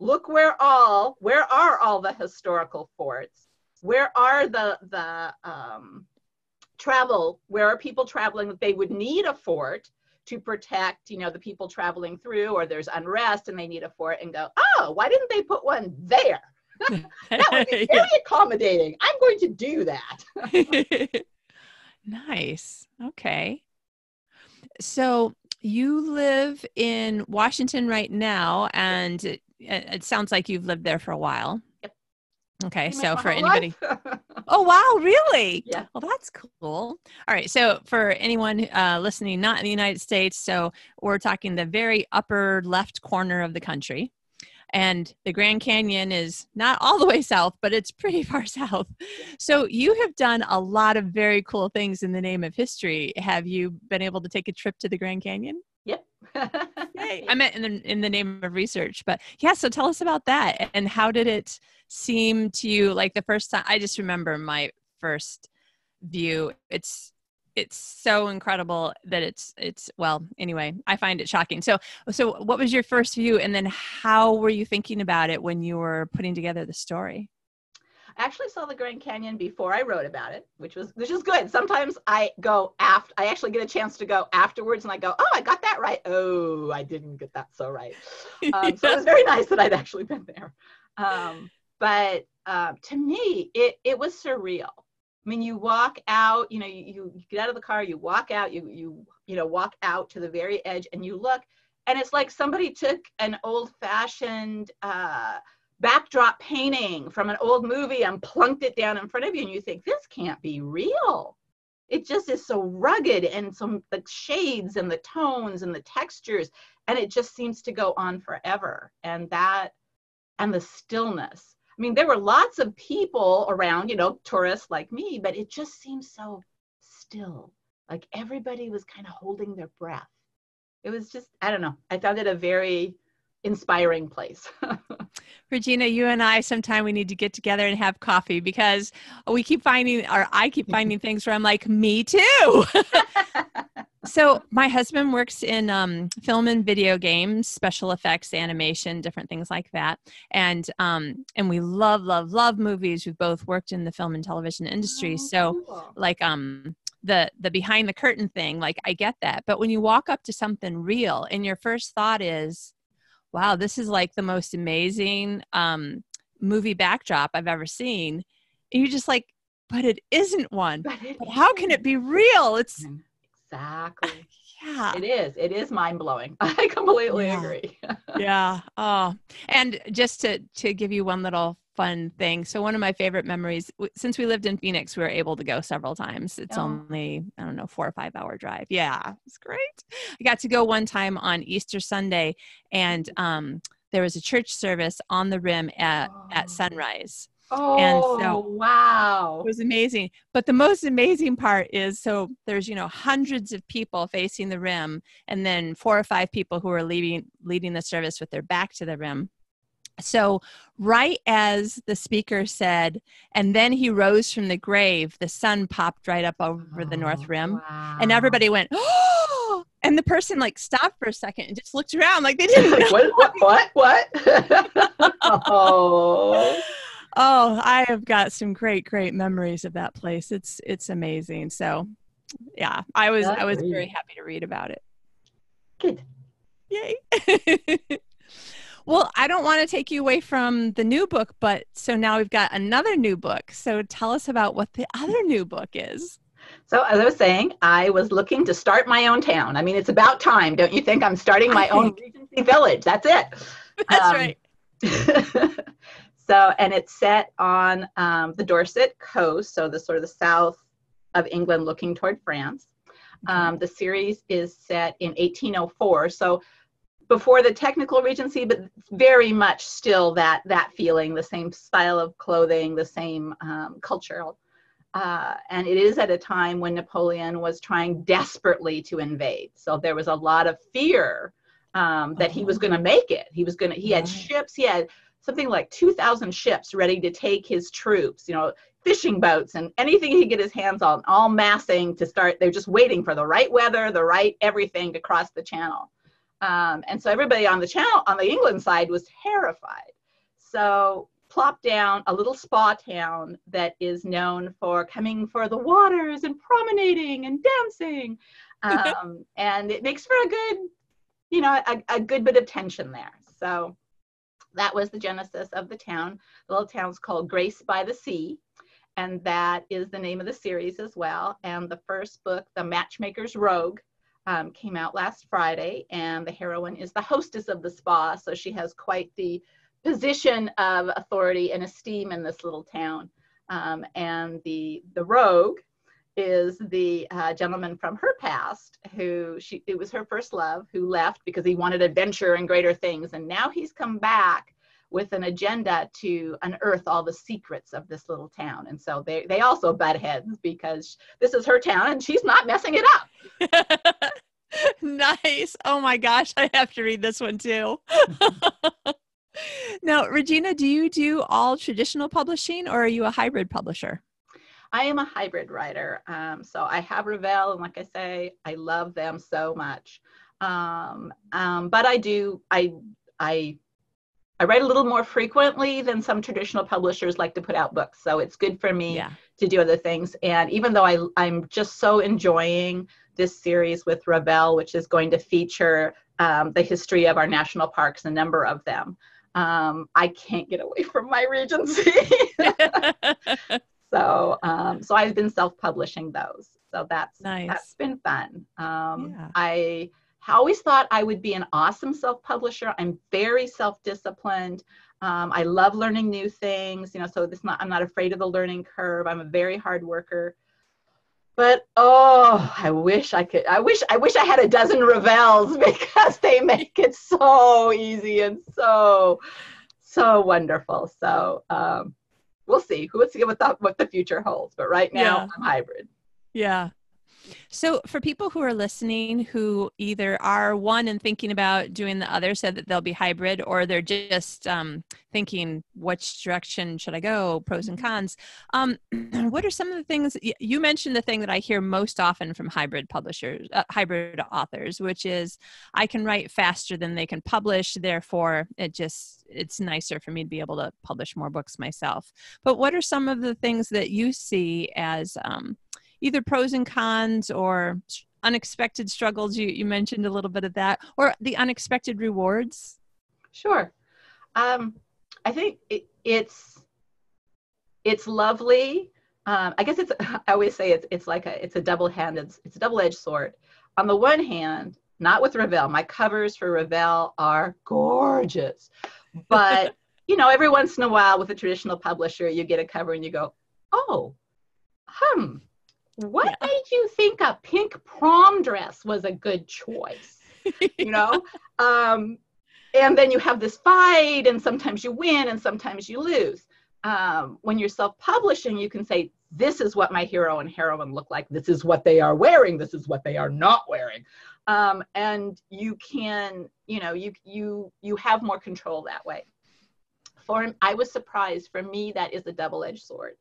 look where all where are all the historical forts where are the the um, travel where are people traveling that they would need a fort to protect you know the people traveling through or there's unrest and they need a fort and go oh why didn't they put one there that would be very accommodating i'm going to do that nice. Okay. So you live in Washington right now, and it, it sounds like you've lived there for a while. Okay. So for anybody. Oh, wow. Really? Yeah. Well, that's cool. All right. So for anyone uh, listening, not in the United States, so we're talking the very upper left corner of the country. And the Grand Canyon is not all the way south, but it's pretty far south. So you have done a lot of very cool things in the name of history. Have you been able to take a trip to the Grand Canyon? Yay. I meant in the, in the name of research, but yeah. So tell us about that and how did it seem to you? Like the first time, I just remember my first view. It's it's so incredible that it's it's well. Anyway, I find it shocking. So so what was your first view, and then how were you thinking about it when you were putting together the story? I actually saw the Grand Canyon before I wrote about it, which was which is good. Sometimes I go after I actually get a chance to go afterwards and I go, oh, I got that right. Oh, I didn't get that so right. Um, so it was very nice that I'd actually been there. Um, but uh, to me, it it was surreal. I mean, you walk out, you know, you, you get out of the car, you walk out, you you you know walk out to the very edge, and you look, and it's like somebody took an old-fashioned uh, backdrop painting from an old movie and plunked it down in front of you and you think this can't be real. It just is so rugged and some the shades and the tones and the textures and it just seems to go on forever. And that and the stillness. I mean there were lots of people around you know tourists like me but it just seems so still. Like everybody was kind of holding their breath. It was just i don't know. I found it a very inspiring place. Regina, you and I sometime we need to get together and have coffee because we keep finding or I keep finding things where I'm like, me too. so my husband works in um, film and video games, special effects, animation, different things like that. And um, and we love, love, love movies. We've both worked in the film and television industry. Oh, so cool. like um the the behind the curtain thing, like I get that. But when you walk up to something real and your first thought is, wow, this is like the most amazing um, movie backdrop I've ever seen. And you're just like, but it isn't one. But, but how can it be real? It's exactly. Yeah. It is. It is mind blowing. I completely yeah. agree. yeah. Oh. And just to to give you one little fun thing. So one of my favorite memories since we lived in Phoenix, we were able to go several times. It's oh. only I don't know four or five hour drive. Yeah, it's great. I got to go one time on Easter Sunday, and um, there was a church service on the rim at oh. at sunrise. Oh, and so wow. It was amazing. But the most amazing part is so there's, you know, hundreds of people facing the rim and then four or five people who are leading leading the service with their back to the rim. So, right as the speaker said, and then he rose from the grave, the sun popped right up over oh, the north rim, wow. and everybody went, oh! And the person like stopped for a second and just looked around like they didn't. Like, what? What? What? what? oh. Oh, I have got some great, great memories of that place. It's it's amazing. So, yeah, I was That's I was great. very happy to read about it. Good. Yay. Well, I don't want to take you away from the new book, but so now we've got another new book. So tell us about what the other new book is. So, as I was saying, I was looking to start my own town. I mean, it's about time, don't you think? I'm starting my own Regency Village. That's it. That's um, right. so, and it's set on um, the Dorset coast, so the sort of the south of England looking toward France. Um, the series is set in 1804. So, before the technical regency but very much still that that feeling the same style of clothing the same um, cultural uh, and it is at a time when napoleon was trying desperately to invade. So there was a lot of fear um, that he was going to make it. He was going to he had ships he had something like 2000 ships ready to take his troops you know fishing boats and anything he could get his hands on all massing to start they're just waiting for the right weather the right everything to cross the channel um, and so everybody on the channel, on the England side, was terrified. So plop down a little spa town that is known for coming for the waters and promenading and dancing. Um, and it makes for a good, you know, a, a good bit of tension there. So that was the genesis of the town. The little town's called Grace by the Sea and that is the name of the series as well. And the first book, The Matchmaker's Rogue, um, came out last Friday, and the heroine is the hostess of the spa, so she has quite the position of authority and esteem in this little town. Um, and the the rogue is the uh, gentleman from her past who she it was her first love who left because he wanted adventure and greater things, and now he's come back with an agenda to unearth all the secrets of this little town. And so they, they also butt heads because this is her town and she's not messing it up. nice. Oh my gosh, I have to read this one too. now, Regina, do you do all traditional publishing or are you a hybrid publisher? I am a hybrid writer. Um, so I have Revell, and like I say, I love them so much. Um, um, but I do, I, I I write a little more frequently than some traditional publishers like to put out books. So it's good for me Yeah. to do other things. And even though I, I'm just so enjoying this series with Revell, which is going to feature um, the history of our national parks, a number of them, um, I can't get away from my Regency. so, um, so I've been self-publishing those. So that's Nice. that's been fun. Um, Yeah. I always thought I would be an awesome self-publisher. I'm very self-disciplined. Um, I love learning new things. You know, so this not I'm not afraid of the learning curve. I'm a very hard worker. But oh, I wish I could. I wish I wish I had a dozen Revells because they make it so easy and so so wonderful. So um, we'll see. Let's see what the what the future holds. But right now, Yeah. I'm hybrid. Yeah. So, for people who are listening who either are one and thinking about doing the other so that they'll be hybrid, or they're just um, thinking, which direction should I go, pros and cons, um, what are some of the things you mentioned? The thing that I hear most often from hybrid publishers, uh, hybrid authors, which is I can write faster than they can publish, therefore, it just it's nicer for me to be able to publish more books myself. But what are some of the things that you see as um, either pros and cons or unexpected struggles you, you mentioned a little bit of that or the unexpected rewards Sure. Um, I think it, it's it's lovely. Um, I guess it's. I always say it's it's like a it's a double-handed it's a double-edged sword. On the one hand, not with Revell. My covers for Revell are gorgeous, but you know, every once in a while with a traditional publisher, you get a cover and you go, oh, hmm. What Yeah. made you think a pink prom dress was a good choice? you know? Um, and then you have this fight and sometimes you win and sometimes you lose. Um, when you're self-publishing you can say this is what my hero and heroine look like. This is what they are wearing. This is what they are not wearing. Um, and you can you know you you you have more control that way. For i was surprised. For me that is a double-edged sword.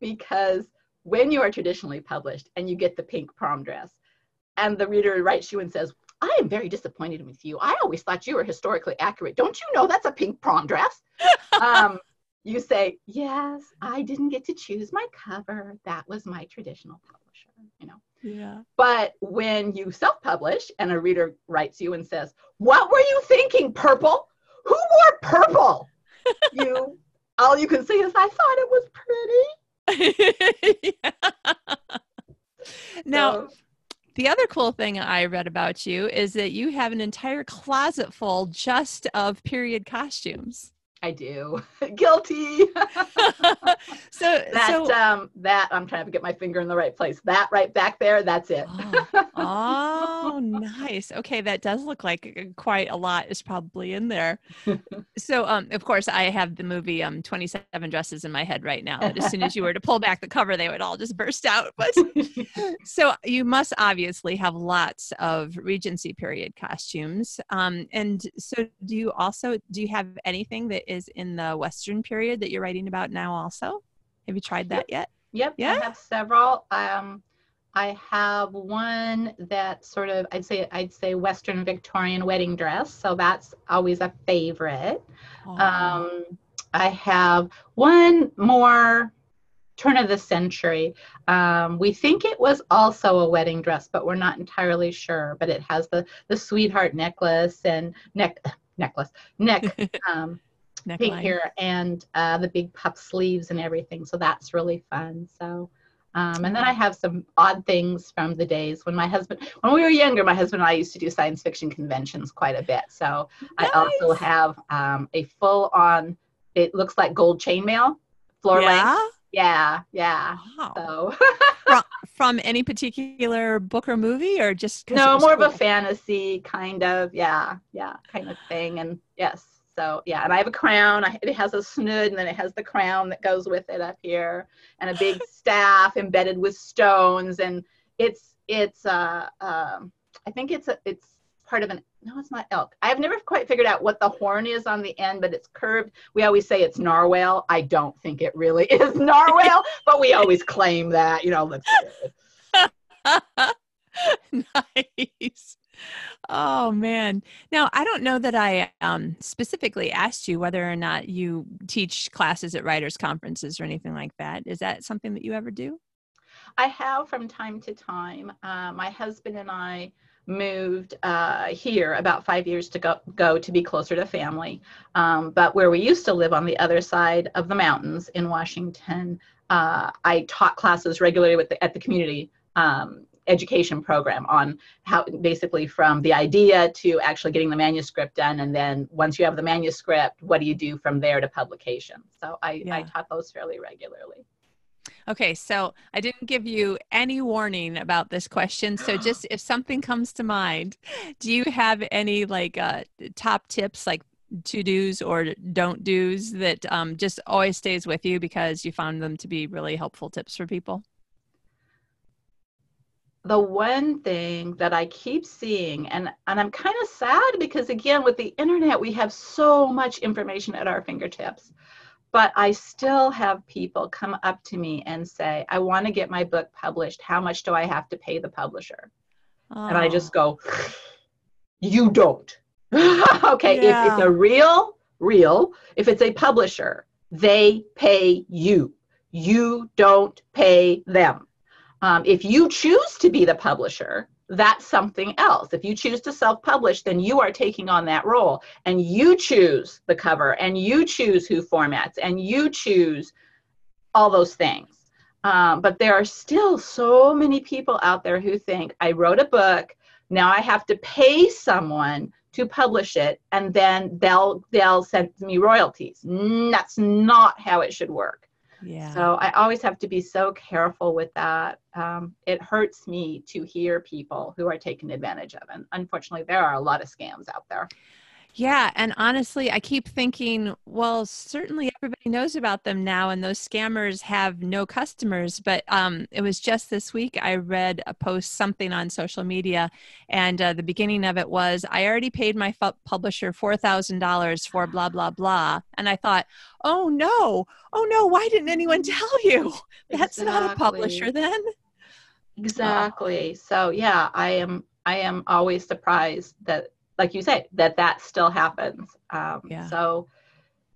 Because when you are traditionally published and you get the pink prom dress and the reader writes you and says I am very disappointed with you. I always thought you were historically accurate. Don't you know that's a pink prom dress? um, you say, Yes, I didn't get to choose my cover. That was my traditional publisher, you know. yeah But when you self publish and a reader writes you and says, What were you thinking, purple? Who wore purple? you all you can say is, I thought it was pretty. now So, the other cool thing i read about you is that you have an entire closet full just of period costumes I do. Guilty. so that so um that I'm trying to get my finger in the right place. That right back there, that's it. Oh, oh, nice. Okay, that does look like uh, quite a lot is probably in there. So, um, of course, I have the movie um, 27 Dresses in my head right now. That as soon as you were to pull back the cover, they would all just burst out. But so you must obviously have lots of Regency period costumes. Um, and so, do you also do you have anything that is in the Western period that you're writing about now? Also, have you tried that yet? Yep, Yeah? I have several. Um, I have one that sort of I'd say I'd say Western Victorian wedding dress, so that's always a favorite. Um, I have one more turn of the century. Um, we think it was also a wedding dress, but we're not entirely sure. But it has the the sweetheart necklace and neck necklace neck um, Neckline. here and uh, the big puff sleeves and everything. So that's really fun. So, um, and then I have some odd things from the days when my husband, when we were younger, my husband and I used to do science fiction conventions quite a bit. So I also have um, a full on, it looks like gold chainmail floor length. Yeah. Yeah, yeah. Wow. So from, from any particular book or movie or just no, more of a fantasy kind of, yeah, yeah, kind of thing. And yes, so yeah, and I have a crown. I, it has a snood, and then it has the crown that goes with it up here, and a big staff embedded with stones. And it's it's uh um I think it's a it's part of an no, it's not elk. I've never quite figured out what the horn is on the end, but it's curved. We always say it's narwhal. I don't think it really is narwhal, but we always claim that. You know, let's. nice Oh man. Now, I don't know that I um, specifically asked you whether or not you teach classes at writers conferences or anything like that. Is that something that you ever do? I have from time to time. Uh, my husband and I moved uh, here about five years to go, go to be closer to family. Um, but where we used to live on the other side of the mountains in Washington, uh, I taught classes regularly with the, at the community um, education program on how basically from the idea to actually getting the manuscript done and then once you have the manuscript what do you do from there to publication so i, yeah. I taught those fairly regularly Okay, so I didn't give you any warning about this question. So just if something comes to mind, do you have any like uh, top tips, like to dos or don't dos that um, just always stays with you because you found them to be really helpful tips for people? The one thing that I keep seeing, and, and I'm kind of sad because, again, with the internet, we have so much information at our fingertips but I still have people come up to me and say, I want to get my book published. How much do I have to pay the publisher? Oh. And I just oh. go, You don't. okay, yeah. if it's a real, real, if it's a publisher, they pay you. You don't pay them. Um, if you choose to be the publisher, that's something else. If you choose to self publish, then you are taking on that role and you choose the cover and you choose who formats and you choose all those things. Um, but there are still so many people out there who think, I wrote a book, now I have to pay someone to publish it and then they'll they'll send me royalties. That's not how it should work. Yeah. So I always have to be so careful with that. Um, it hurts me to hear people who are taken advantage of. And unfortunately, there are a lot of scams out there. Yeah. And honestly, I keep thinking, well, certainly everybody knows about them now, and those scammers have no customers. But um, it was just this week I read a post, something on social media, and uh, the beginning of it was I already paid my f- publisher $4,000 for blah, blah, blah. And I thought, oh no, oh no, why didn't anyone tell you? That's exactly. not a publisher then. Exactly. So, yeah, I am. I am always surprised that like you say that that still happens. Um, yeah. so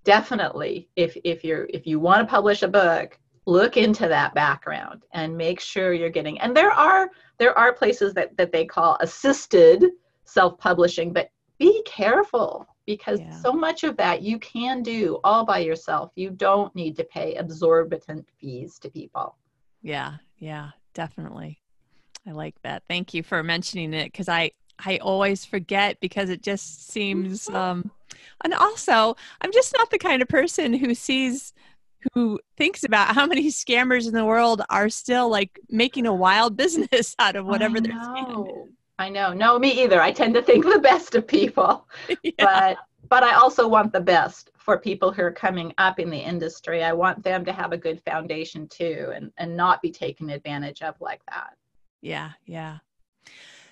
definitely if if you're if you want to publish a book look into that background and make sure you're getting and there are there are places that that they call assisted self-publishing but be careful because yeah. so much of that you can do all by yourself. You don't need to pay exorbitant fees to people. Yeah yeah definitely. I like that. Thank you for mentioning it because i I always forget because it just seems um and also I'm just not the kind of person who sees who thinks about how many scammers in the world are still like making a wild business out of whatever they're scamming. I know. No, me either. I tend to think the best of people. yeah. But but I also want the best for people who are coming up in the industry. I want them to have a good foundation too and, and not be taken advantage of like that. Yeah, yeah.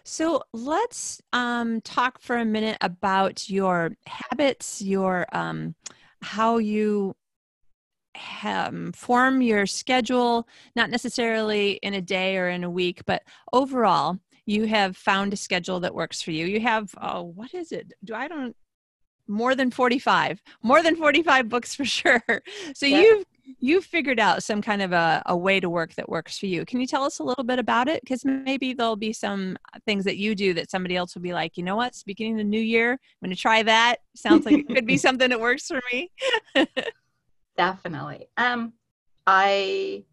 So let's um, talk for a minute about your habits, your um, how you um, form your schedule, not necessarily in a day or in a week, but overall, you have found a schedule that works for you. You have, oh, what is it? Do I don't more than 45 more than 45 books for sure so yeah. you've you've figured out some kind of a, a way to work that works for you. Can you tell us a little bit about it? Because maybe there'll be some things that you do that somebody else will be like, you know what, beginning of the new year, I'm going to try that. Sounds like it could be something that works for me. Definitely. Um, I,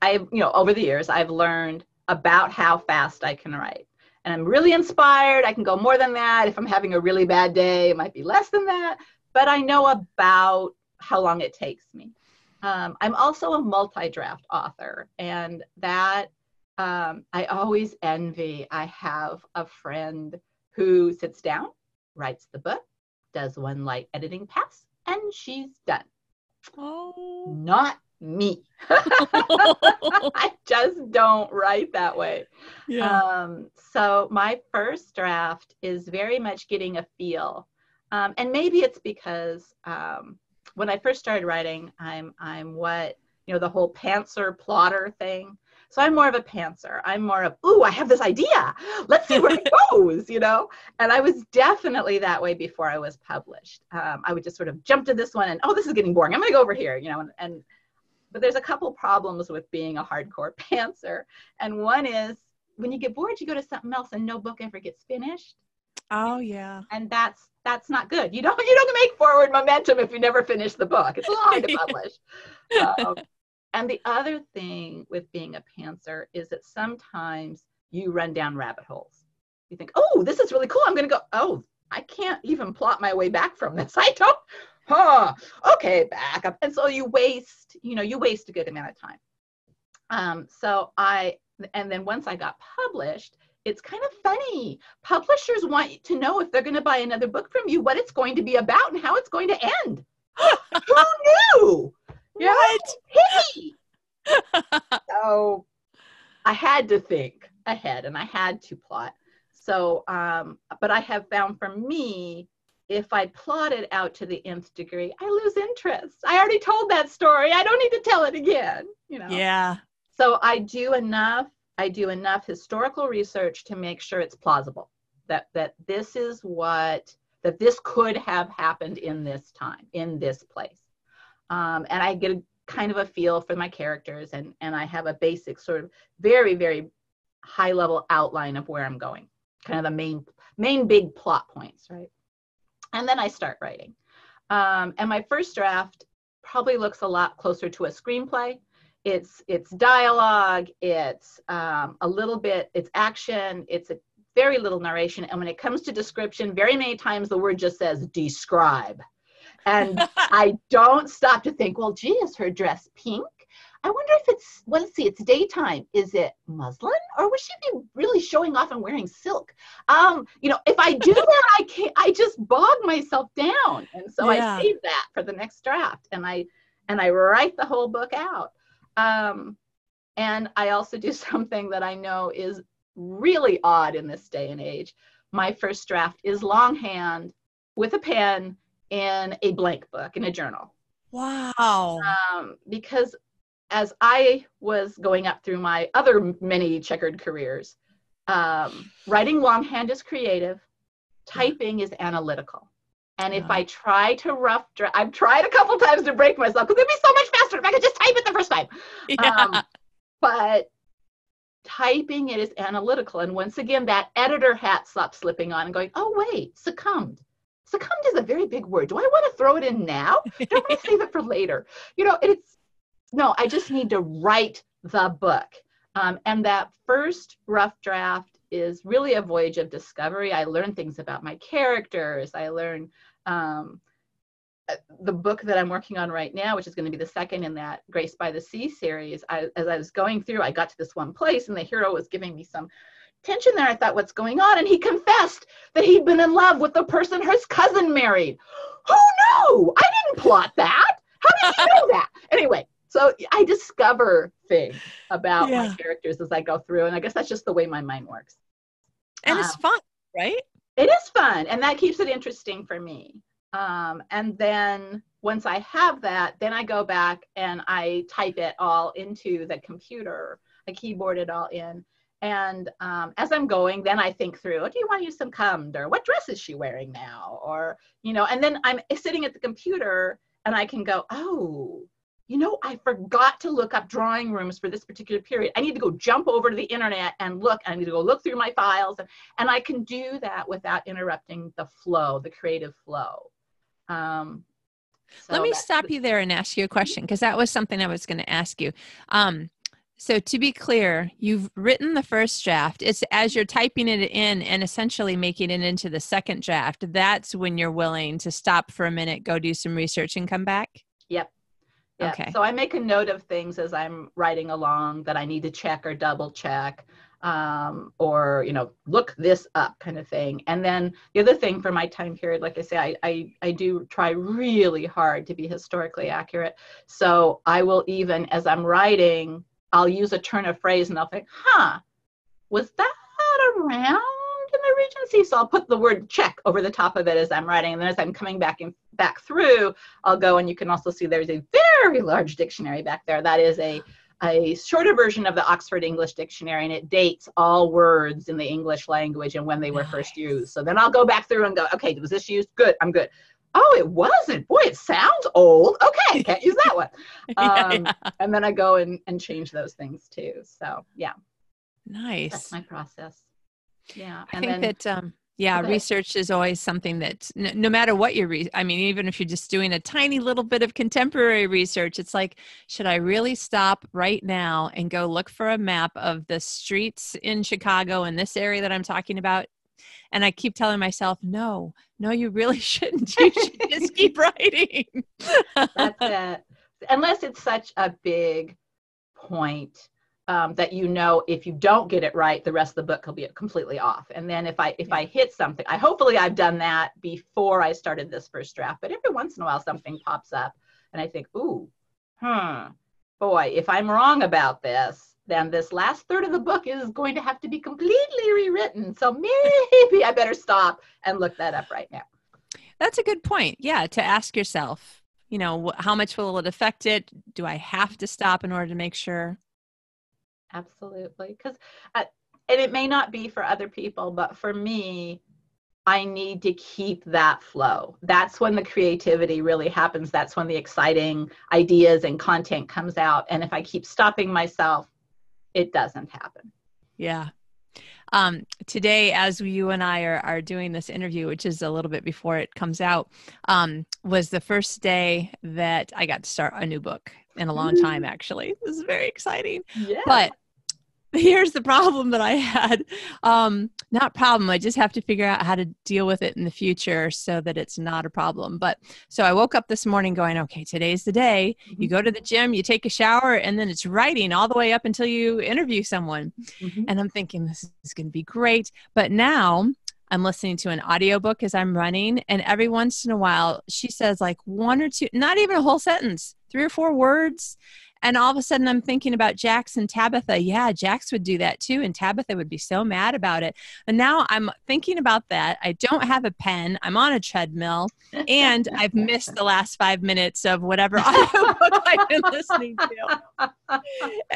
I, you know, over the years, I've learned about how fast I can write. And I'm really inspired. I can go more than that. If I'm having a really bad day, it might be less than that. But I know about how long it takes me. Um, I'm also a multi draft author, and that um, I always envy. I have a friend who sits down, writes the book, does one light editing pass, and she's done. Oh. Not me. I just don't write that way. Yeah. Um, so my first draft is very much getting a feel. Um, and maybe it's because um, when I first started writing, I'm I'm what you know the whole pantser plotter thing. So I'm more of a pantser. I'm more of, ooh, I have this idea. Let's see where it goes, you know? And I was definitely that way before I was published. Um, I would just sort of jump to this one and, oh, this is getting boring. I'm going to go over here, you know? And, and, but there's a couple problems with being a hardcore pantser. And one is when you get bored, you go to something else and no book ever gets finished. Oh, yeah. And that's, that's not good. You don't, you don't make forward momentum if you never finish the book. It's hard to publish. Um, and the other thing with being a pantser is that sometimes you run down rabbit holes. You think, oh, this is really cool. I'm going to go, oh, I can't even plot my way back from this. I don't, huh, okay, back up. And so you waste, you know, you waste a good amount of time. Um, so I, and then once I got published, it's kind of funny. Publishers want to know if they're going to buy another book from you, what it's going to be about and how it's going to end. Who knew? What? Hey. so I had to think ahead and I had to plot. So, um, but I have found for me, if I plot it out to the nth degree, I lose interest. I already told that story. I don't need to tell it again. You know. Yeah. So I do enough. I do enough historical research to make sure it's plausible. That that this is what that this could have happened in this time in this place um, and I get a kind of a feel for my characters and and I have a basic sort of very very high level outline of where I'm going kind of the main main big plot points right and then I start writing um, and my first draft probably looks a lot closer to a screenplay it's it's dialogue it's um, a little bit it's action it's a very little narration and when it comes to description very many times the word just says describe and I don't stop to think, well, gee, is her dress pink? I wonder if it's, well, let's see, it's daytime. Is it muslin or would she be really showing off and wearing silk? Um, you know, if I do that, I can't, I just bog myself down. And so yeah. I save that for the next draft and I, and I write the whole book out. Um, and I also do something that I know is really odd in this day and age. My first draft is longhand with a pen in a blank book in a journal. Wow. Um, because as I was going up through my other many checkered careers, um, writing longhand is creative, typing is analytical. And if I try to rough draft, I've tried a couple times to break myself because it'd be so much faster if I could just type it the first time. Yeah. Um, but typing it is analytical. And once again, that editor hat stops slipping on and going, oh, wait, succumbed succumbed is a very big word. Do I want to throw it in now? Do I want to save it for later? You know, it's no, I just need to write the book. Um, and that first rough draft is really a voyage of discovery. I learn things about my characters. I learn um, uh, the book that I'm working on right now, which is going to be the second in that Grace by the Sea series. I, as I was going through, I got to this one place, and the hero was giving me some tension there. I thought, what's going on? And he confessed that he'd been in love with the person his cousin married. Who knew? I didn't plot that. How did you know that? Anyway, so I discover things about yeah. my characters as I go through. And I guess that's just the way my mind works. And um, it's fun, right? It is fun. And that keeps it interesting for me. Um, and then once I have that, then I go back and I type it all into the computer. I keyboard it all in. And um, as I'm going, then I think through, oh, do you want to use some cummed or what dress is she wearing now? Or, you know, and then I'm sitting at the computer and I can go, oh, you know, I forgot to look up drawing rooms for this particular period. I need to go jump over to the internet and look. I need to go look through my files. And, and I can do that without interrupting the flow, the creative flow. Um, so Let me stop you there and ask you a question because that was something I was going to ask you. Um, so to be clear, you've written the first draft. It's as you're typing it in and essentially making it into the second draft. That's when you're willing to stop for a minute, go do some research, and come back. Yep. Yeah. Okay. So I make a note of things as I'm writing along that I need to check or double check, um, or you know, look this up, kind of thing. And then the other thing for my time period, like I say, I I, I do try really hard to be historically accurate. So I will even as I'm writing I'll use a turn of phrase and I'll think, huh, was that around the Regency? So I'll put the word check over the top of it as I'm writing. And then as I'm coming back and back through, I'll go and you can also see there's a very large dictionary back there. That is a a shorter version of the Oxford English Dictionary, and it dates all words in the English language and when they were nice. first used. So then I'll go back through and go, okay, was this used? Good, I'm good. Oh, it wasn't. Boy, it sounds old. Okay, can't use that one. Um, yeah. And then I go and, and change those things too. So yeah. Nice. That's my process. Yeah. I and think then, that um, yeah okay. research is always something that no, no matter what you're re- i mean even if you're just doing a tiny little bit of contemporary research it's like should i really stop right now and go look for a map of the streets in chicago in this area that i'm talking about and i keep telling myself no no you really shouldn't you should just keep writing that's it unless it's such a big point um, that you know if you don't get it right the rest of the book will be completely off. And then if i if i hit something i hopefully i've done that before i started this first draft but every once in a while something pops up and i think ooh hmm boy if i'm wrong about this then this last third of the book is going to have to be completely rewritten. So maybe i better stop and look that up right now. That's a good point. Yeah to ask yourself you know how much will it affect it? Do i have to stop in order to make sure absolutely. Because uh, and it may not be for other people but for me i need to keep that flow. That's when the creativity really happens. That's when the exciting ideas and content comes out. And if i keep stopping myself it doesn't happen. Yeah. Um, today, as you and I are, are doing this interview, which is a little bit before it comes out, um, was the first day that I got to start a new book in a long time, actually. This is very exciting. Yeah. But here's the problem that I had. Um, not problem. I just have to figure out how to deal with it in the future so that it's not a problem. But so I woke up this morning going, okay, today's the day. You go to the gym, you take a shower, and then it's writing all the way up until you interview someone. Mm-hmm. And I'm thinking this is going to be great. But now I'm listening to an audiobook as I'm running, and every once in a while she says like one or two, not even a whole sentence, three or four words and all of a sudden i'm thinking about jax and tabitha. Yeah jax would do that too and tabitha would be so mad about it. And now i'm thinking about that. I don't have a pen. I'm on a treadmill and i've missed the last five minutes of whatever audiobook i've been listening to.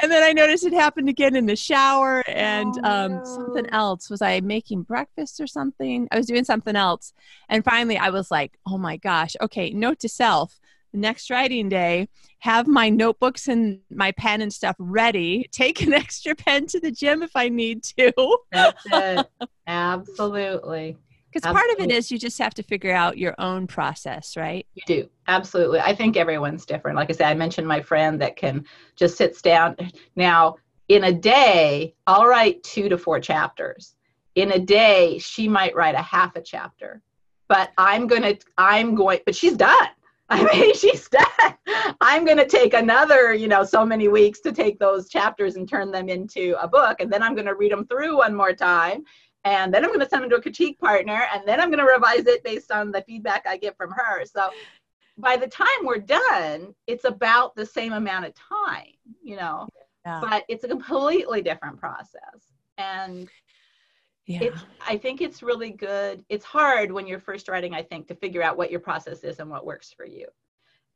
And then i noticed it happened again in the shower and oh, um, no. something else. Was i making breakfast or something? I was doing something else. And finally i was like oh my gosh okay note to self next writing day, have my notebooks and my pen and stuff ready, take an extra pen to the gym if I need to. That's it. Absolutely. Because part of it is you just have to figure out your own process, right? You do. Absolutely. I think everyone's different. Like I said, I mentioned my friend that can just sits down. Now, in a day, I'll write two to four chapters. In a day, she might write a half a chapter. But I'm going to, I'm going, but she's done I mean, she's done. I'm going to take another, you know, so many weeks to take those chapters and turn them into a book. And then I'm going to read them through one more time. And then I'm going to send them to a critique partner. And then I'm going to revise it based on the feedback I get from her. So by the time we're done, it's about the same amount of time, you know, yeah. but it's a completely different process. And yeah. It's, I think it's really good. It's hard when you're first writing, I think, to figure out what your process is and what works for you.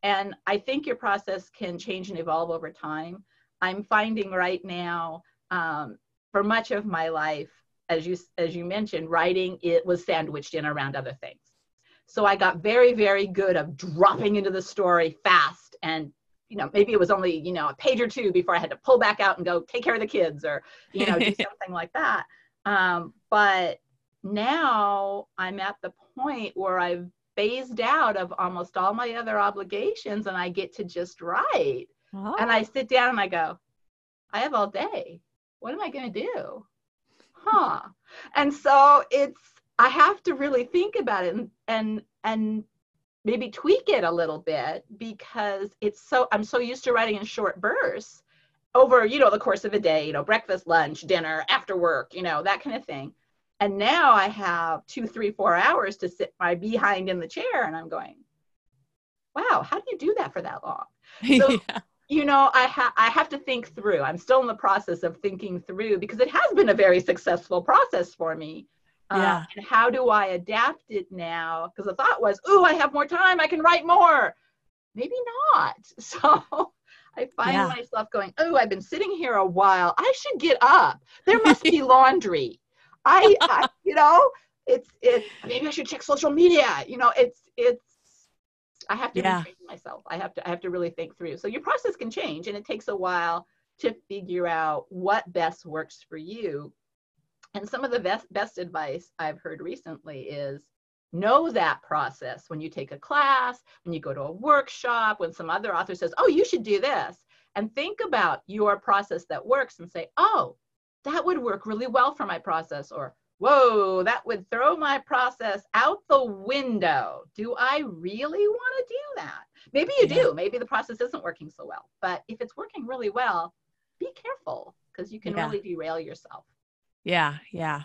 And I think your process can change and evolve over time. I'm finding right now, um, for much of my life, as you as you mentioned, writing it was sandwiched in around other things. So I got very very good of dropping into the story fast and you know maybe it was only you know a page or two before I had to pull back out and go take care of the kids or you know do something like that. Um, but now I'm at the point where I've phased out of almost all my other obligations and I get to just write. Oh. And I sit down and I go, I have all day. What am I going to do? Huh. And so it's, I have to really think about it and, and, and maybe tweak it a little bit because it's so, I'm so used to writing in short bursts over, you know, the course of a day, you know, breakfast, lunch, dinner, after work, you know, that kind of thing. And now I have two, three, four hours to sit my behind in the chair and I'm going, wow, how do you do that for that long? So, yeah. you know, I, ha- I have to think through. I'm still in the process of thinking through because it has been a very successful process for me. Uh, yeah. Uh, and how do I adapt it now? Because the thought was, oh, I have more time. I can write more. Maybe not. So I find yeah. myself going, oh, I've been sitting here a while. I should get up. There must be laundry. I, I, you know, it's it. Maybe I should check social media. You know, it's it's. I have to yeah. myself. I have to I have to really think through. So your process can change, and it takes a while to figure out what best works for you. And some of the best best advice I've heard recently is know that process when you take a class, when you go to a workshop, when some other author says, oh, you should do this. And think about your process that works and say, oh, that would work really well for my process. Or, whoa, that would throw my process out the window. Do I really want to do that? Maybe you do. Maybe the process isn't working so well. But if it's working really well, be careful because you can yeah. really derail yourself. Yeah, yeah.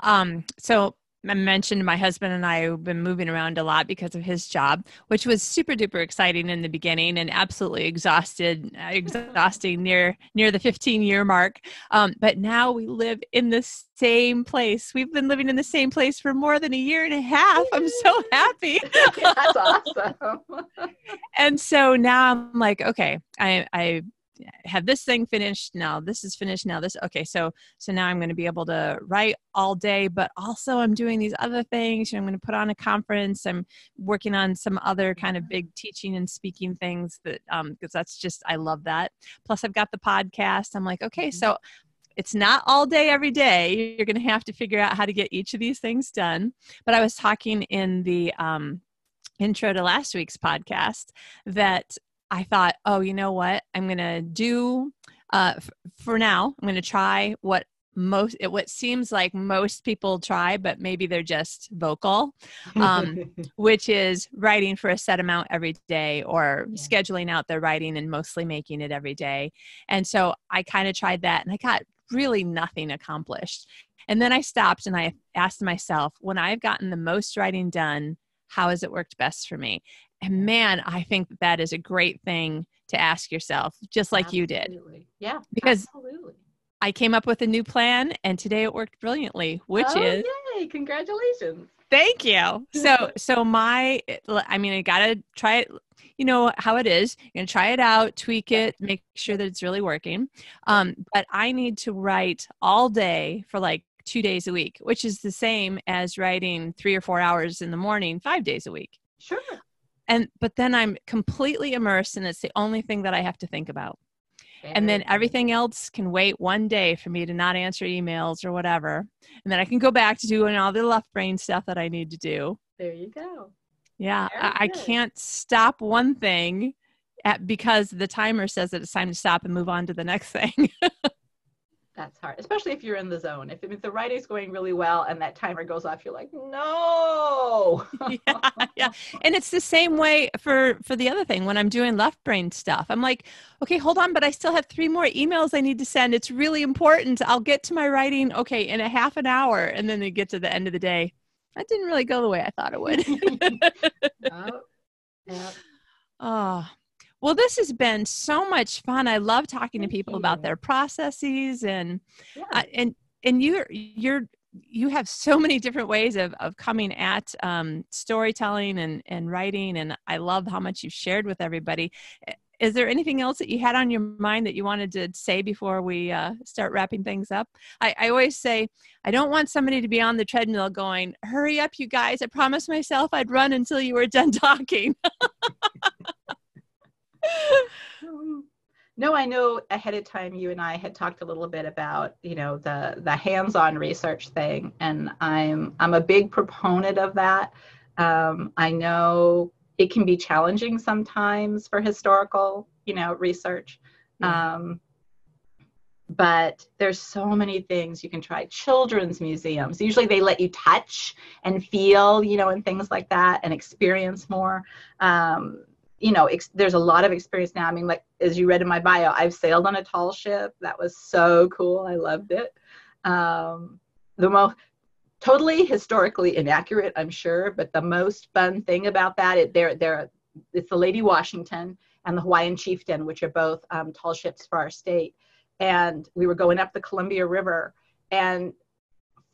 Um, so I mentioned my husband and I have been moving around a lot because of his job, which was super duper exciting in the beginning and absolutely exhausted, uh, exhausting near near the 15 year mark. Um, but now we live in the same place. We've been living in the same place for more than a year and a half. I'm so happy. That's awesome. and so now I'm like, okay, I I have this thing finished now this is finished now this okay so so now i'm going to be able to write all day but also i'm doing these other things you know, i'm going to put on a conference i'm working on some other kind of big teaching and speaking things that um because that's just i love that. Plus i've got the podcast i'm like okay so it's not all day every day you're going to have to figure out how to get each of these things done. But i was talking in the um intro to last week's podcast that I thought, oh, you know what? I'm going to do uh, f- for now. I'm going to try what most it, what seems like most people try but maybe they're just vocal um, which is writing for a set amount every day or yeah. scheduling out their writing and mostly making it every day and so i kind of tried that and i got really nothing accomplished and then i stopped and i asked myself when i've gotten the most writing done how has it worked best for me and man, I think that is a great thing to ask yourself, just like absolutely. you did. Yeah. Because absolutely. I came up with a new plan and today it worked brilliantly, which oh, is yay, congratulations. Thank you. So so my I mean I gotta try it you know how it is. You're gonna try it out, tweak it, make sure that it's really working. Um, but I need to write all day for like two days a week, which is the same as writing three or four hours in the morning, five days a week. Sure and but then i'm completely immersed and it's the only thing that i have to think about. And then everything else can wait one day for me to not answer emails or whatever. And then i can go back to doing all the left brain stuff that i need to do. There you go. Yeah I, I, can't stop one thing at, because the timer says that it's time to stop and move on to the next thing hard, especially if you're in the zone. If, if the writing's going really well and that timer goes off, you're like, no. yeah, yeah. And it's the same way for for the other thing when I'm doing left brain stuff. I'm like, okay, hold on, but I still have three more emails I need to send. It's really important. I'll get to my writing, okay, in a half an hour, and then they get to the end of the day. That didn't really go the way I thought it would. oh, yeah. oh well, this has been so much fun. I love talking Thank to people you. about their processes and yeah. uh, and and you're you're you have so many different ways of, of coming at um, storytelling and, and writing and i love how much you've shared with everybody is there anything else that you had on your mind that you wanted to say before we uh, start wrapping things up I, I always say i don't want somebody to be on the treadmill going hurry up you guys i promised myself i'd run until you were done talking no, I know ahead of time you and I had talked a little bit about, you know, the the hands-on research thing, and I'm I'm a big proponent of that. Um, I know it can be challenging sometimes for historical, you know, research. Um, but there's so many things you can try children's museums usually they let you touch and feel you know and things like that and experience more um, you know, ex- there's a lot of experience now. I mean, like as you read in my bio, I've sailed on a tall ship. That was so cool. I loved it. Um, the most totally historically inaccurate, I'm sure, but the most fun thing about that, it, they're, they're, it's the Lady Washington and the Hawaiian Chieftain, which are both um, tall ships for our state. And we were going up the Columbia River, and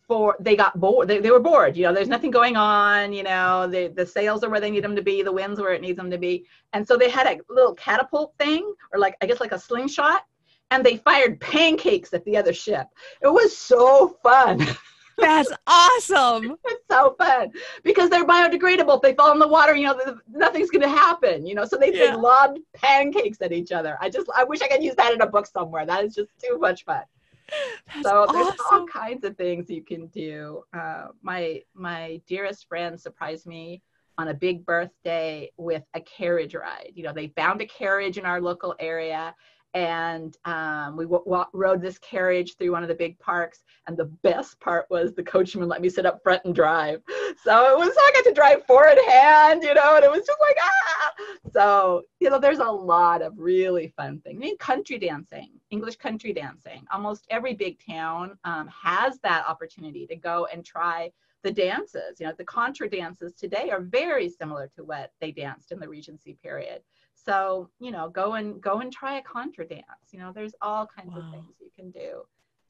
for they got bored they, they were bored you know there's nothing going on you know the the sails are where they need them to be the winds where it needs them to be and so they had a little catapult thing or like i guess like a slingshot and they fired pancakes at the other ship it was so fun That's awesome. it's so fun because they're biodegradable. If they fall in the water, you know, the, nothing's going to happen, you know. So they, yeah. they lobbed pancakes at each other. I just, I wish I could use that in a book somewhere. That is just too much fun. So awesome. there's all kinds of things you can do. Uh, my my dearest friend surprised me on a big birthday with a carriage ride. You know, they found a carriage in our local area and um, we w- w- rode this carriage through one of the big parks and the best part was the coachman let me sit up front and drive so it was i got to drive four forward hand you know and it was just like ah so you know there's a lot of really fun things i mean country dancing english country dancing. Almost every big town um, has that opportunity to go and try the dances. You know the contra dances today are very similar to what they danced in the regency period. So you know go and go and try a contra dance. You know there's all kinds wow. of things you can do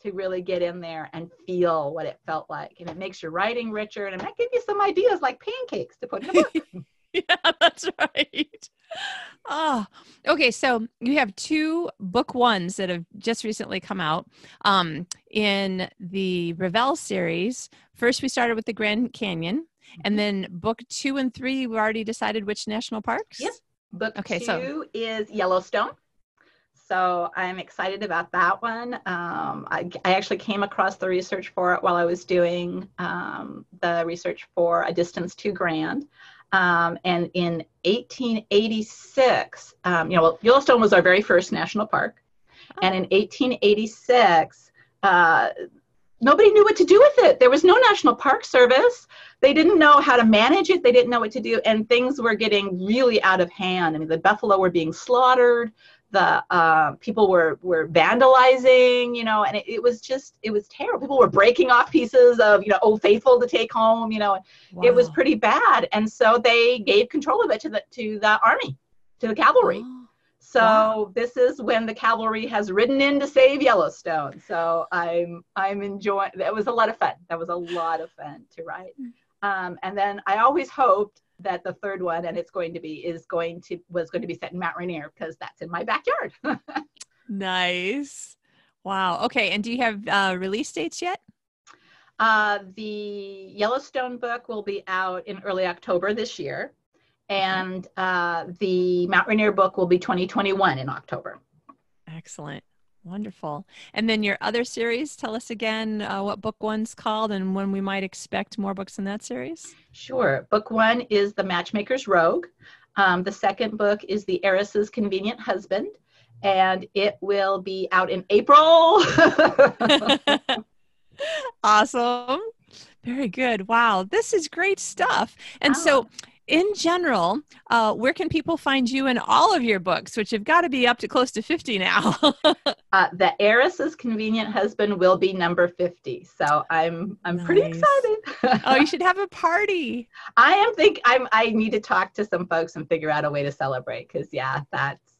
to really get in there and feel what it felt like. And it makes your writing richer and it might give you some ideas like pancakes to put in a book. Yeah that's right oh okay so you have two book ones that have just recently come out um, in the Revell series first we started with the grand canyon and mm-hmm. then book two and three we already decided which national parks yep Book okay, two so. is Yellowstone. So I'm excited about that one. Um, I, I, actually came across the research for it while I was doing um, the research for A Distance Too Grand. Um, and in 1886, um, you know, Yellowstone was our very first national park. Oh. And in 1886, uh, nobody knew what to do with it. There was no National Park Service. They didn't know how to manage it. They didn't know what to do, and things were getting really out of hand. I mean, the buffalo were being slaughtered. The uh, people were were vandalizing, you know, and it, it, was just it was terrible. People were breaking off pieces of you know Old Faithful to take home, you know. Wow. It was pretty bad, and so they gave control of it to the to the army, to the cavalry. Oh so wow. this is when the cavalry has ridden in to save Yellowstone. So I'm I'm enjoying. That was a lot of fun. That was a lot of fun to write. Hmm. Um, and then I always hoped that the third one, and it's going to be, is going to was going to be set in Mount Rainier because that's in my backyard. nice. Wow. Okay. And do you have uh, release dates yet? Uh, the Yellowstone book will be out in early October this year and uh, the Mount Rainier book will be 2021 in October. Excellent. Wonderful. And then your other series, tell us again uh, what book one's called and when we might expect more books in that series. Sure. Book one is The Matchmaker's Rogue. Um, the second book is The Heiress's Convenient Husband, and it will be out in April. awesome. Very good. Wow. This is great stuff. And wow. so, in general, uh, where can people find you in all of your books, which have got to be up to close to 50 now? uh, the Heiress's Convenient Husband will be number 50. So I'm I'm nice. pretty excited. oh, you should have a party. I am think I'm I need to talk to some folks and figure out a way to celebrate because yeah, that's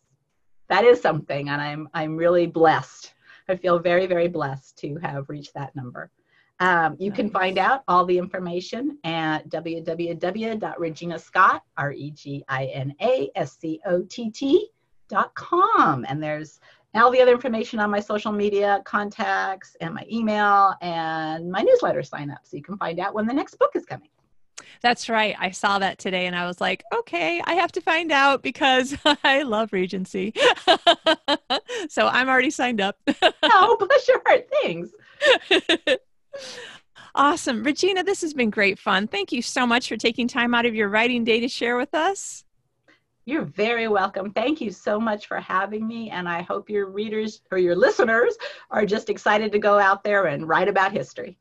that is something and I'm I'm really blessed. I feel very, very blessed to have reached that number. Um, you nice. can find out all the information at www.reginascott, R-E-G-I-N-A-S-C-O-T-T dot com. And there's all the other information on my social media contacts and my email and my newsletter sign up. So you can find out when the next book is coming. That's right. I saw that today and I was like, okay, I have to find out because I love Regency. so I'm already signed up. oh, bless your heart. Thanks. Awesome. Regina, this has been great fun. Thank you so much for taking time out of your writing day to share with us. You're very welcome. Thank you so much for having me. And I hope your readers or your listeners are just excited to go out there and write about history.